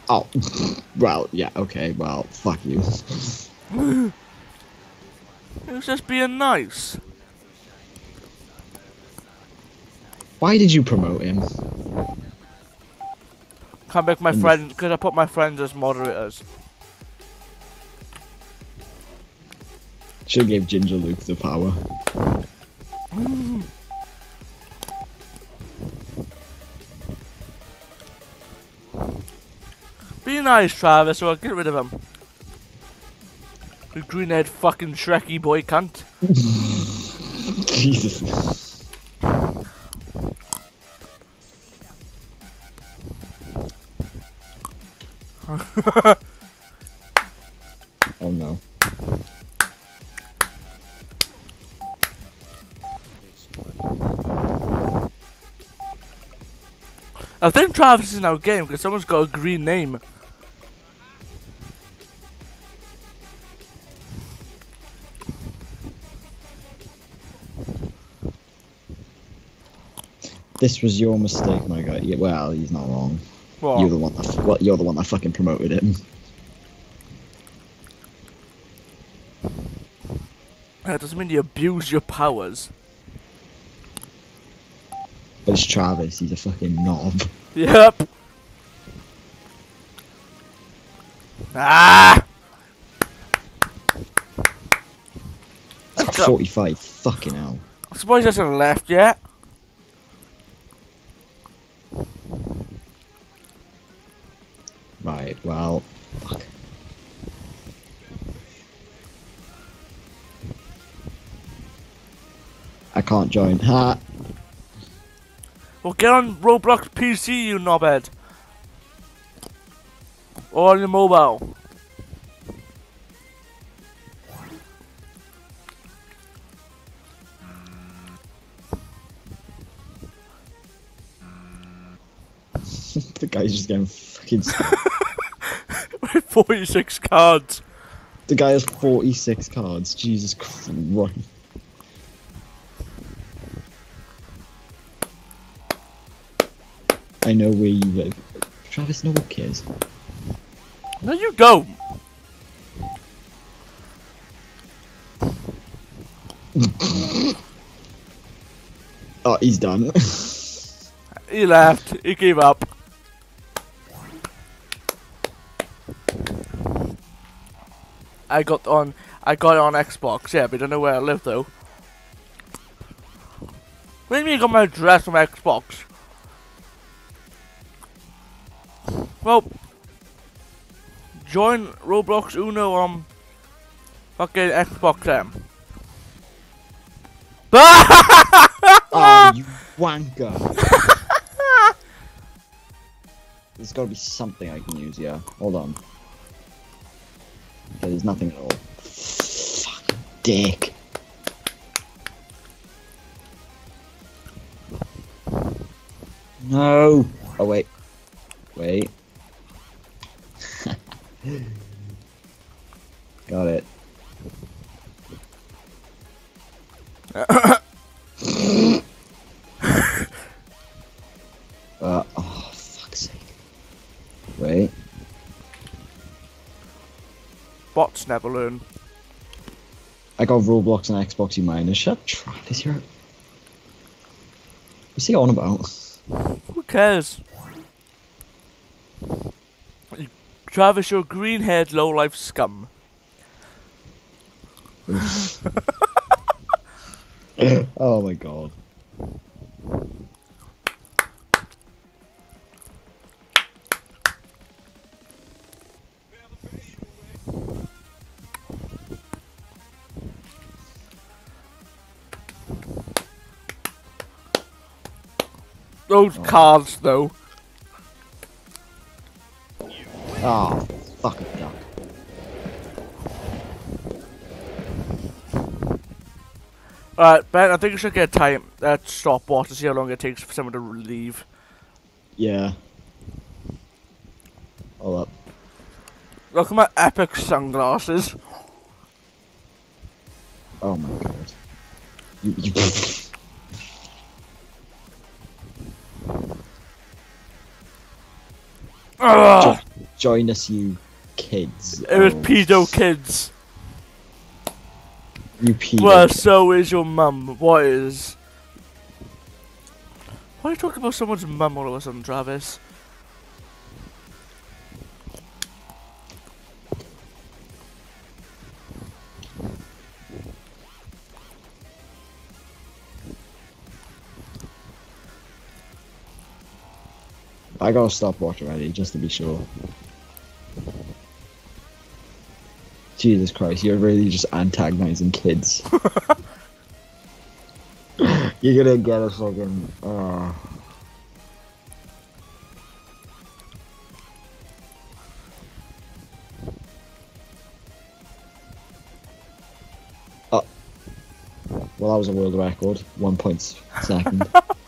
Oh, well, yeah, okay, well, fuck you. It was just being nice. Why did you promote him? Can't make my In friend because I put my friends as moderators. Should give Ginger Luke the power. Be nice, Travis, or I'll get rid of him. The green-haired fucking Shreky boy cunt. Jesus. oh no. I think Travis is now game because someone's got a green name. This was your mistake, my guy. Yeah, well, he's not wrong. What? You're the one that, well, you're the one that fucking promoted him. That doesn't mean you abuse your powers. It's Travis. He's a fucking knob. Yep. Ah! Go. 45. Fucking hell. I suppose he hasn't left yet. Join. Ha. Well, get on Roblox PC, you knobhead. Or on your mobile. the guy's just getting fucking. With 46 cards. the guy has 46 cards. Jesus Christ. I know where you live. Travis, no one cares. No, you don't. Oh, he's done. He left. He gave up. I got on. I got on Xbox. Yeah, but I don't know where I live though. What do you mean you got my address from Xbox? Well, join Roblox Uno on fucking Xbox then. oh, you wanker. There's gotta be something I can use, yeah. Hold on. Okay, there's nothing at all. Fucking dick. No! Oh. Wait. Bots never learn. I got Roblox and Xbox you minus. Shut Travis, here. What's he on about? Who cares? Travis, you're a green-haired low-life scum. Cards, though. Oh, fucking duck. Alright, Ben, I think we should get a time uh, stopwatch to see how long it takes for someone to leave. Yeah. Hold up. Look at my epic sunglasses. Oh my god. You, you Ugh, join us, you kids. it was Oh, pedo kids. You pedo. Well, kids. so is your mum. What is? Why are you talking about someone's mum all of a sudden, Travis? I got a stopwatch already, just to be sure. Jesus Christ, you're really just antagonizing kids. you're gonna get a fucking. Uh... Oh. Well, that was a world record. One point second.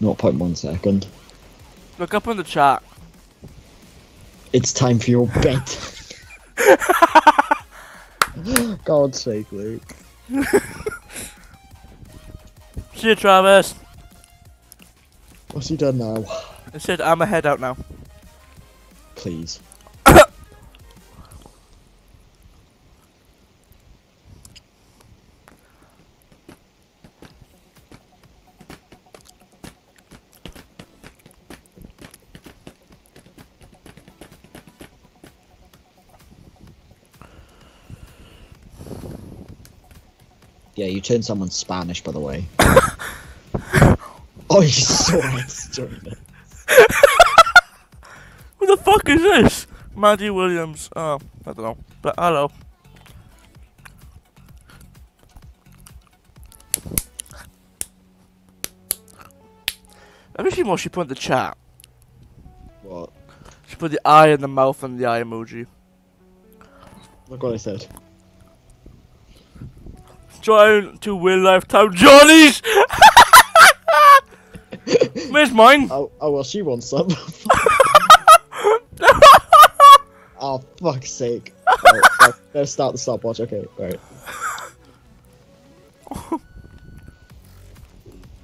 0.1 second. Look up in the chat. It's time for your bet. God's sake, Luke. See you, Travis. What's he done now? I said I'm a head out now. Please. Yeah, you turned someone Spanish, by the way. oh, you saw it. Who the fuck is this? Maddie Williams. Oh, I don't know. But hello. Let me see what she put in the chat. What? She put the eye in the mouth and the eye emoji. Look what I said. Trying to win lifetime Johnny's! Where's mine? Oh, oh well, she wants some. oh, fuck's sake. Right, right, let's start the stopwatch. Okay, right.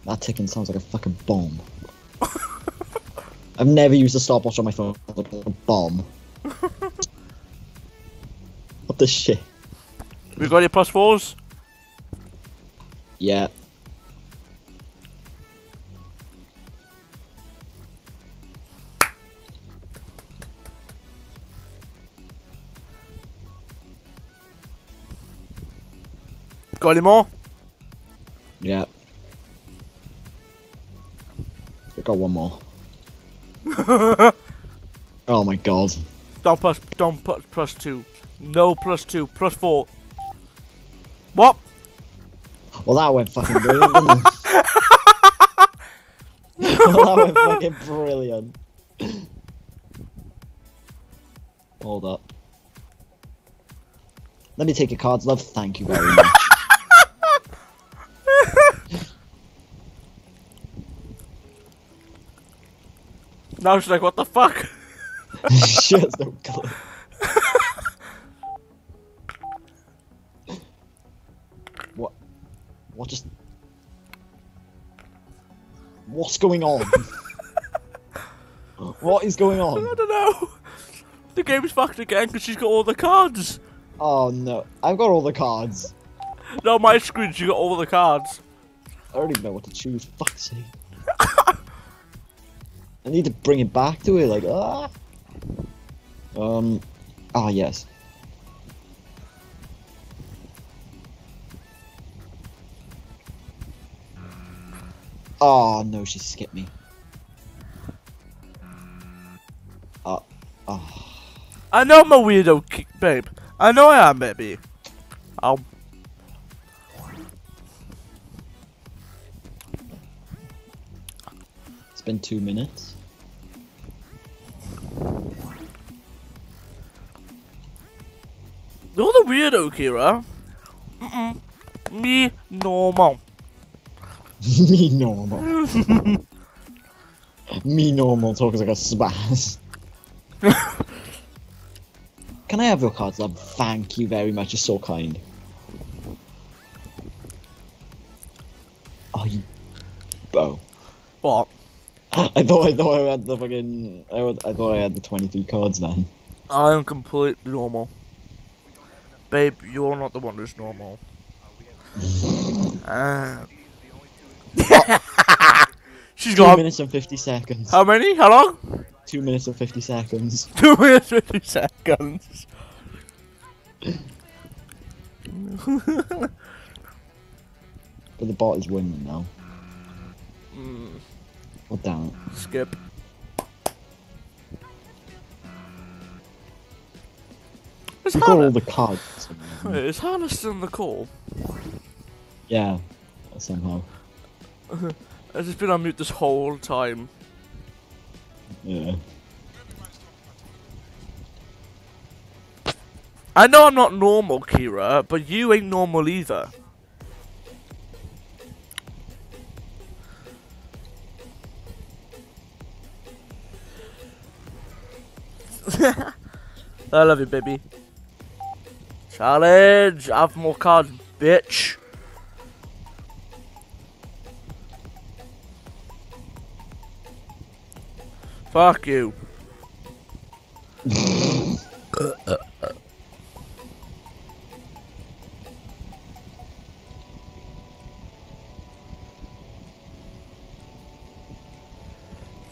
That ticking sounds like a fucking bomb. I've never used a stopwatch on my phone. A bomb. what the shit? We got your plus fours? Yeah. Got any more? Yeah. I got one more. Oh my god. Don't plus, don't put plus two. No plus two, plus four. What? Well, that went fucking brilliant, well, that went fucking brilliant. Hold up. Let me take your cards, love. Thank you very much. Now she's like, what the fuck? she has no clue. What's going on? what is going I on? don't know. The game's fucked again because she's got all the cards. Oh no, I've got all the cards. No, my screen, she got all the cards. I don't even know what to choose. Fuck's sake. I need to bring it back to it, like, ah. Um, ah, yes. Oh, no, she skipped me. Uh, oh. I know I'm a weirdo, babe. I know I am, baby. I'll. It's been two minutes. You're the weirdo, Kira. Mm-mm. Me, normal. Me normal. Me normal talking like a spaz. Can I have your cards, love? Thank you very much. You're so kind. Oh, you. Oh. What? I thought I thought I had the fucking. I, would- I thought I had the 23 cards then. I am completely normal. Babe, you're not the one who's normal. Uh, she's Two got minutes and 50 seconds. how many? How long? Two minutes and 50 seconds. Two minutes fifty seconds. But the bot is winning now. Mm, Oh, damn it. skip. Is We've got all the cards. wait, is still in the call? Yeah. Somehow. Has just been on mute this whole time. Yeah. I know I'm not normal, Kira, but you ain't normal either. I love you, baby. Challenge! I Have more cards, bitch. Fuck you.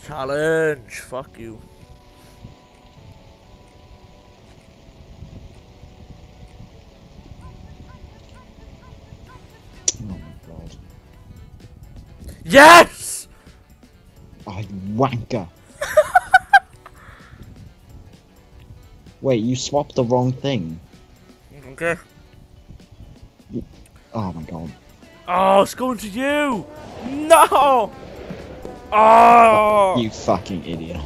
Challenge! Fuck you. Yes! I wanker. Wait, you swapped the wrong thing. Okay. Oh my god. Oh, it's going to you! No! Oh! You fucking idiot.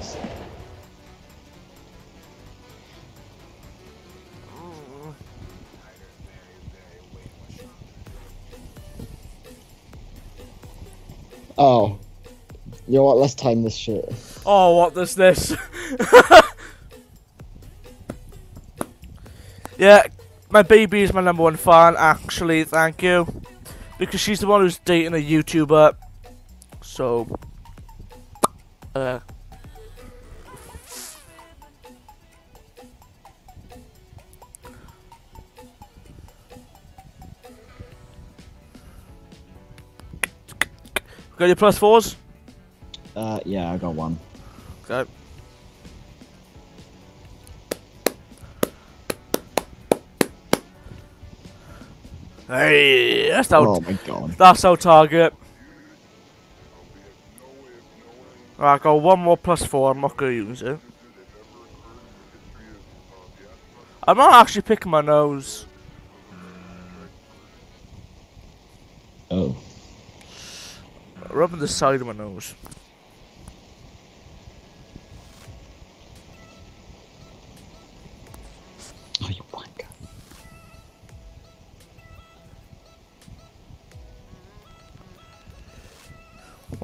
Oh. You know what? Let's time this shit. Oh, what is this? Yeah, my baby is my number one fan, actually, thank you. Because she's the one who's dating a YouTuber. So, uh, Got your plus fours? Uh, yeah, I got one. Okay. Hey, that's our, Oh my god. that's our target. Right, I got one more plus four, I'm not gonna use it. I'm not actually picking my nose. Oh. rubbing the side of my nose.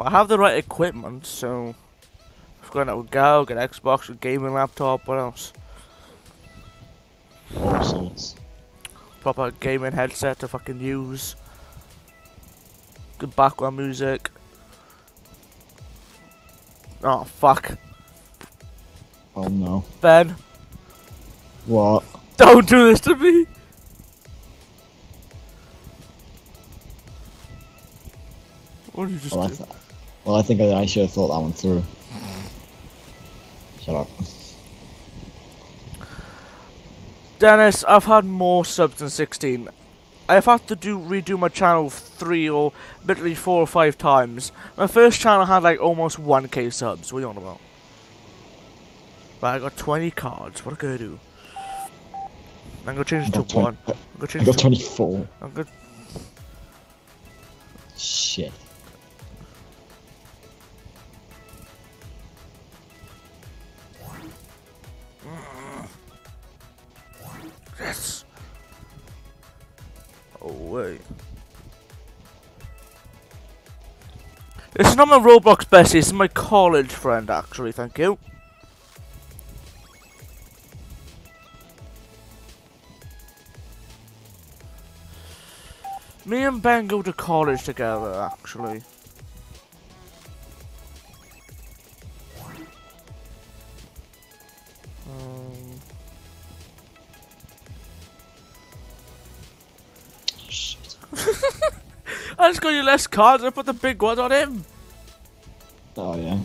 Well, I have the right equipment, so I've got out Go, get Xbox, a gaming laptop, what else? All sorts. Proper gaming headset to fucking use. Good background music. Oh fuck. Oh no. Ben, What? don't do this to me! What did you just oh, Well, do? Well, I think I, I should have thought that one through. Shut up. Dennis, I've had more subs than 16. I've had to do redo my channel three or literally four or five times. My first channel had like almost 1k subs. What are you on about? Right, I got 20 cards. What am I gonna do? I'm gonna change it got, to one. I'm gonna I change got to 24. I'm gonna Shit. Yes. Oh wait. This is not my Roblox bestie. This is my college friend, actually. Thank you. Me and Ben go to college together, actually. I just got you less cards. I put the big one on him. Oh yeah.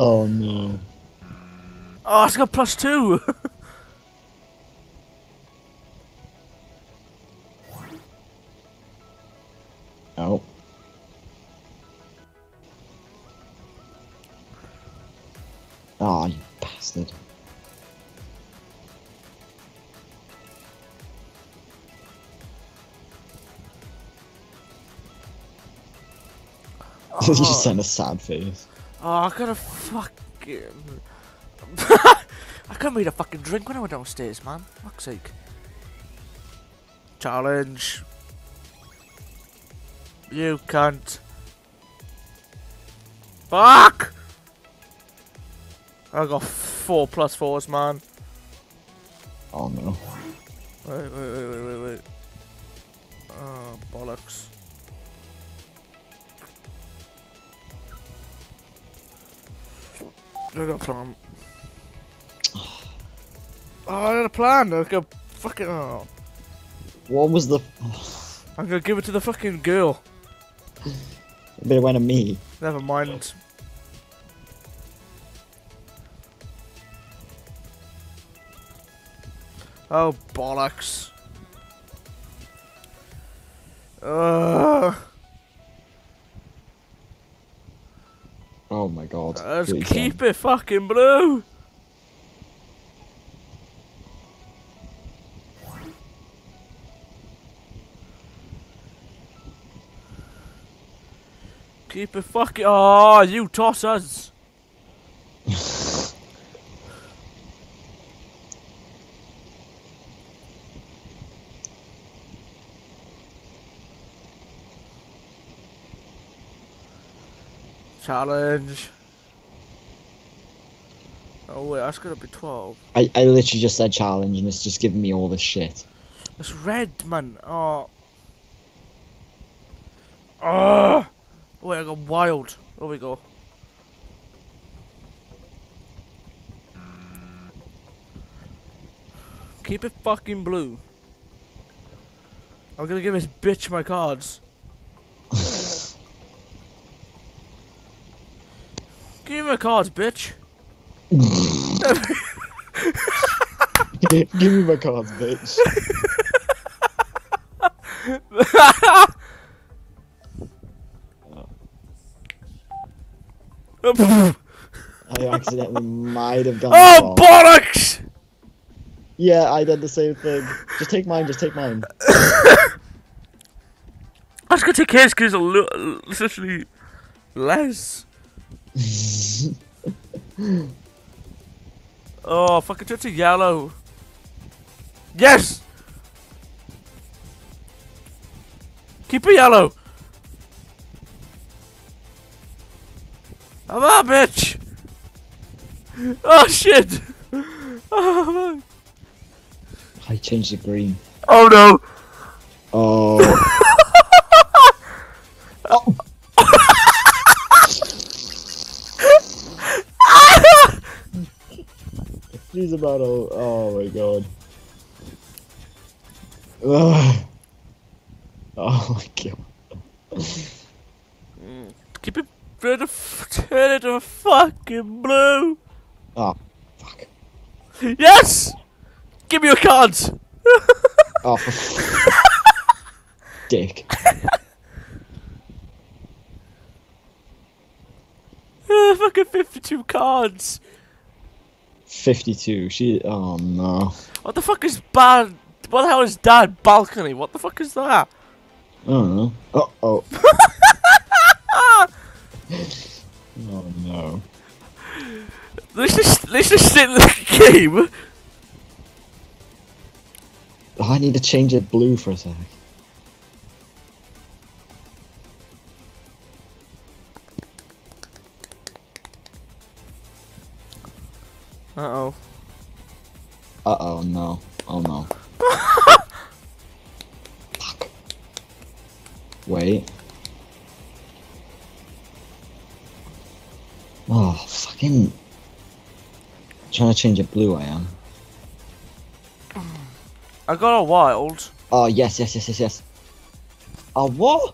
Oh no. Oh, it's got plus two. Oh. Oh, you bastard. you oh. just sent a sad face. Oh, I gotta fucking. I couldn't read a fucking drink when I went downstairs, man. Fuck's sake. Challenge. You can't. Fuck! I got four plus fours, man. Oh no. Wait, wait, wait, wait, wait, I got a plan. Oh, I had a plan. I got fucking. Oh. What was the. I'm gonna give it to the fucking girl. But it went to me. Never mind. Oh bollocks. Ugh. Let's keep it fucking blue. Keep it fucking. Oh, you tossers. Challenge. Oh wait, that's gonna be 12. I, I literally just said challenge and it's just giving me all this shit. It's red, man. Oh. Oh. Wait, I got wild. There we go. Keep it fucking blue. I'm gonna give this bitch my cards. Give me my cards, bitch. Give me my cards, bitch. oh, I accidentally might have gone. wrong. Oh, bollocks! Yeah, I did the same thing. Just take mine, just take mine. I was gonna take his because it's literally less. Oh, fucking turn to yellow. Yes! Keep it yellow. Come on, bitch! Oh, shit! Oh, I changed the green. oh no! Oh. oh. She's about oh, oh my god. Ugh. Oh my god. Mm. Keep it turn it, turn it to fucking blue! Oh, fuck. Yes! Give me your cards! Oh, dick. Ah, fucking 52 cards! 52. She. Oh no. What the fuck is bad? What the hell is dad balcony? What the fuck is that? I don't know. Oh, oh. oh no. Let's just let's just sit in the game. Oh, I need to change it blue for a sec. Uh oh. Uh oh, no. Oh no. Fuck. Wait. Oh, fucking. Trying to change it blue, I am. I got a wild. Oh, yes, yes, yes, yes, yes. Oh, what?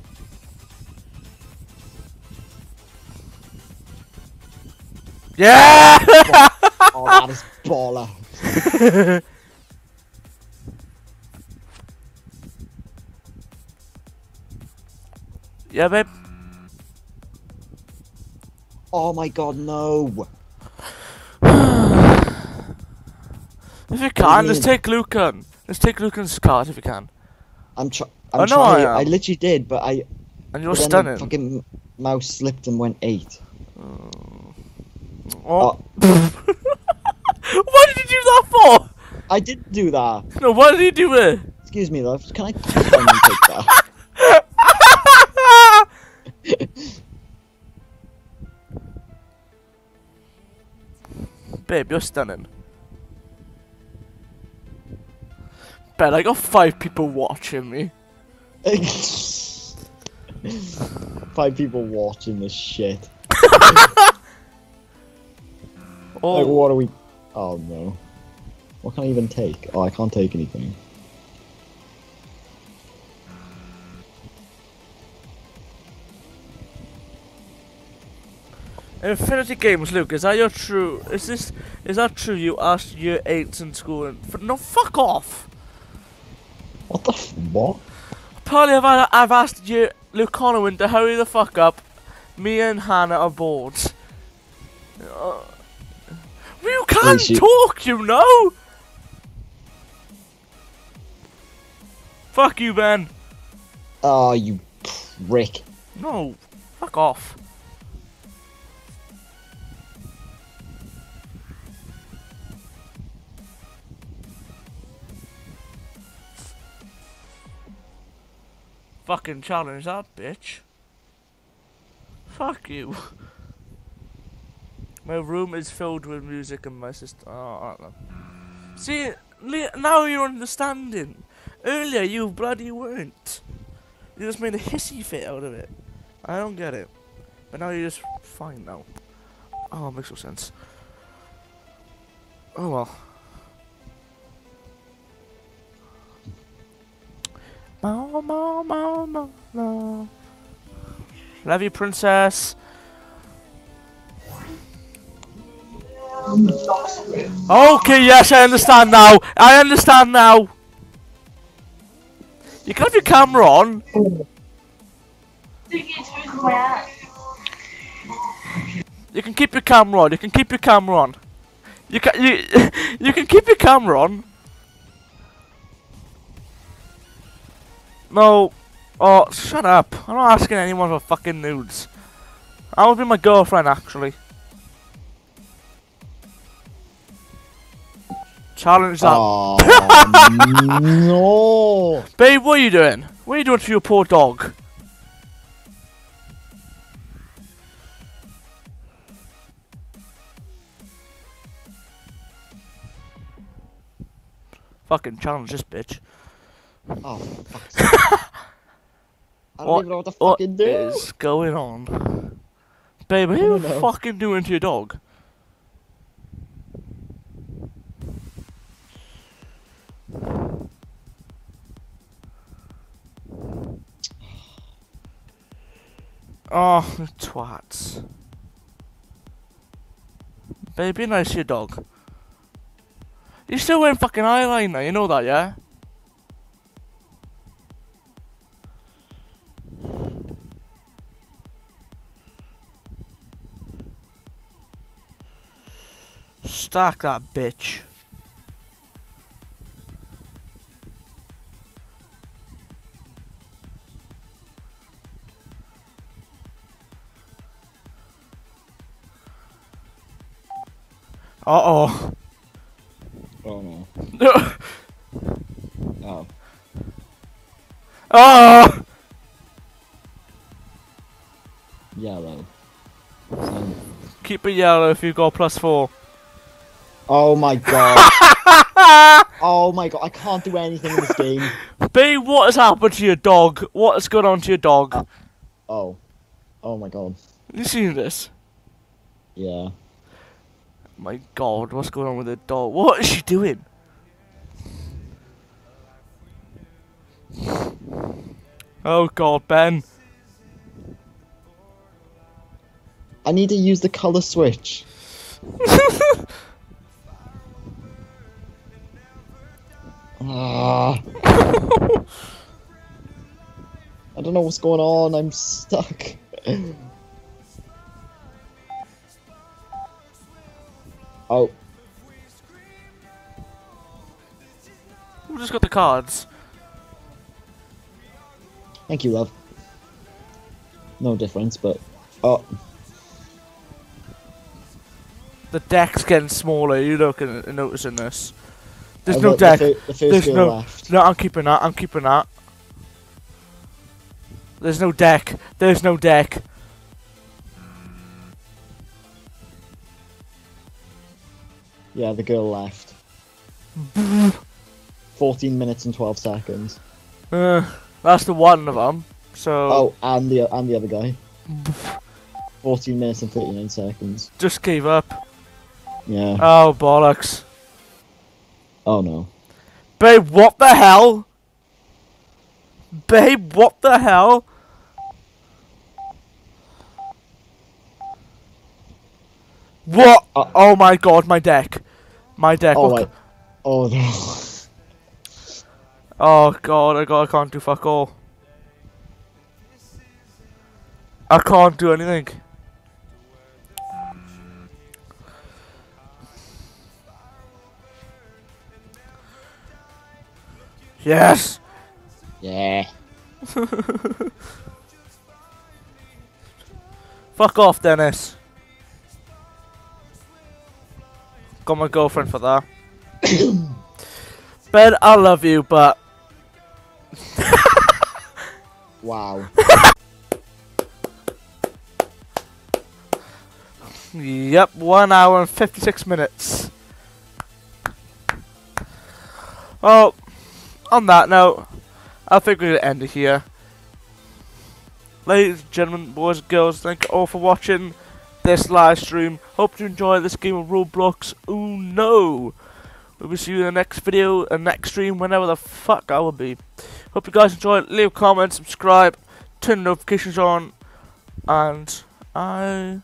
Yeah! Oh, that is baller. yeah, babe. Oh my god, no. If you can, let's take Lucan. Let's take Lucan's card if you can. I'm, try- I I'm oh, know I trying. I, am. literally did, but I. And you're but stunning. fucking mouse slipped and went eight. Oh. Oh. Uh. what did you do that for? I did do that. No, what did you do it? Excuse me, love. Can I take that? Babe, you're stunning. Bet I got five people watching me. Five people watching this shit. Oh, Like, what are we? Oh no. What can I even take? Oh, I can't take anything. Infinity Games, Luke. Is that your true? Is this? Is that true? You asked year eights in school and for, no, fuck off. What the f- what? Apparently, I've, I've asked you, Luke Conowin, to hurry the fuck up. Me and Hannah are bored. Uh, you can't talk, you know. Fuck you, Ben. Oh, you prick. No. Fuck off. Fucking challenge that bitch. Fuck you. My room is filled with music and my sister. Oh. See, now you're understanding. Earlier you bloody weren't. You just made a hissy fit out of it. I don't get it. But now you're just fine now. Oh, makes no sense. Oh well. Love you, princess. Okay, yes, I understand now. I understand now. You can have your camera on. You can keep your camera on. You can keep your camera on. You can you you can keep your camera on. No. Oh, shut up. I'm not asking anyone for fucking nudes. I would be my girlfriend actually. Challenge that. Oh no! Babe, what are you doing? What are you doing to your poor dog? Fucking challenge this bitch. Oh fuck! I don't What- even know what to What fucking do. is going on? Babe, what are you fucking doing to your dog? Oh, twats. Babe, be nice your dog. You're still wearing fucking eyeliner, you know that, yeah? Stack that bitch. Uh oh. Oh no! Oh. oh! Yellow. Sun. Keep it yellow if you've got plus four. Oh my god! oh my god! I can't do anything in this game. B, what has happened to your dog? What has gone on to your dog? Oh. Oh my god. you seen this? Yeah. My god, what's going on with the dog? What is she doing? Oh god, Ben. I need to use the color switch. Ah. I don't know what's going on. I'm stuck. oh, We just got the cards. thank you, love. No difference, but oh, The deck's getting smaller. You look at noticing this. There's I no deck. The, the There's no- left. No, I'm keeping that. I'm keeping that. There's no deck. There's no deck. Yeah, the girl left. 14 minutes and 12 seconds. Uh, that's the one of them. So Oh, and the and the other guy. 14 minutes and 39 seconds. just gave up. Yeah. Oh bollocks. Oh no. Babe, what the hell? Babe, what the hell? What? Uh, oh my god, my deck. My deck. Oh my. Oh no. Oh god, I, god, I can't do fuck all. I can't do anything. Yes! Yeah. Fuck off, Dennis. Got my girlfriend for that. ben, I love you, but Wow. Yep, one hour and 56 minutes. Oh, on that note, I think we're going to end it here. Ladies and gentlemen, boys and girls, thank you all for watching this live stream. Hope you enjoy this game of Roblox Oh no! We will see you in the next video, the next stream, whenever the fuck I will be. Hope you guys enjoyed. Leave a comment, subscribe, turn notifications on, and I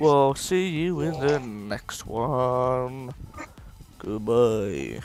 will see you in the next one. Goodbye.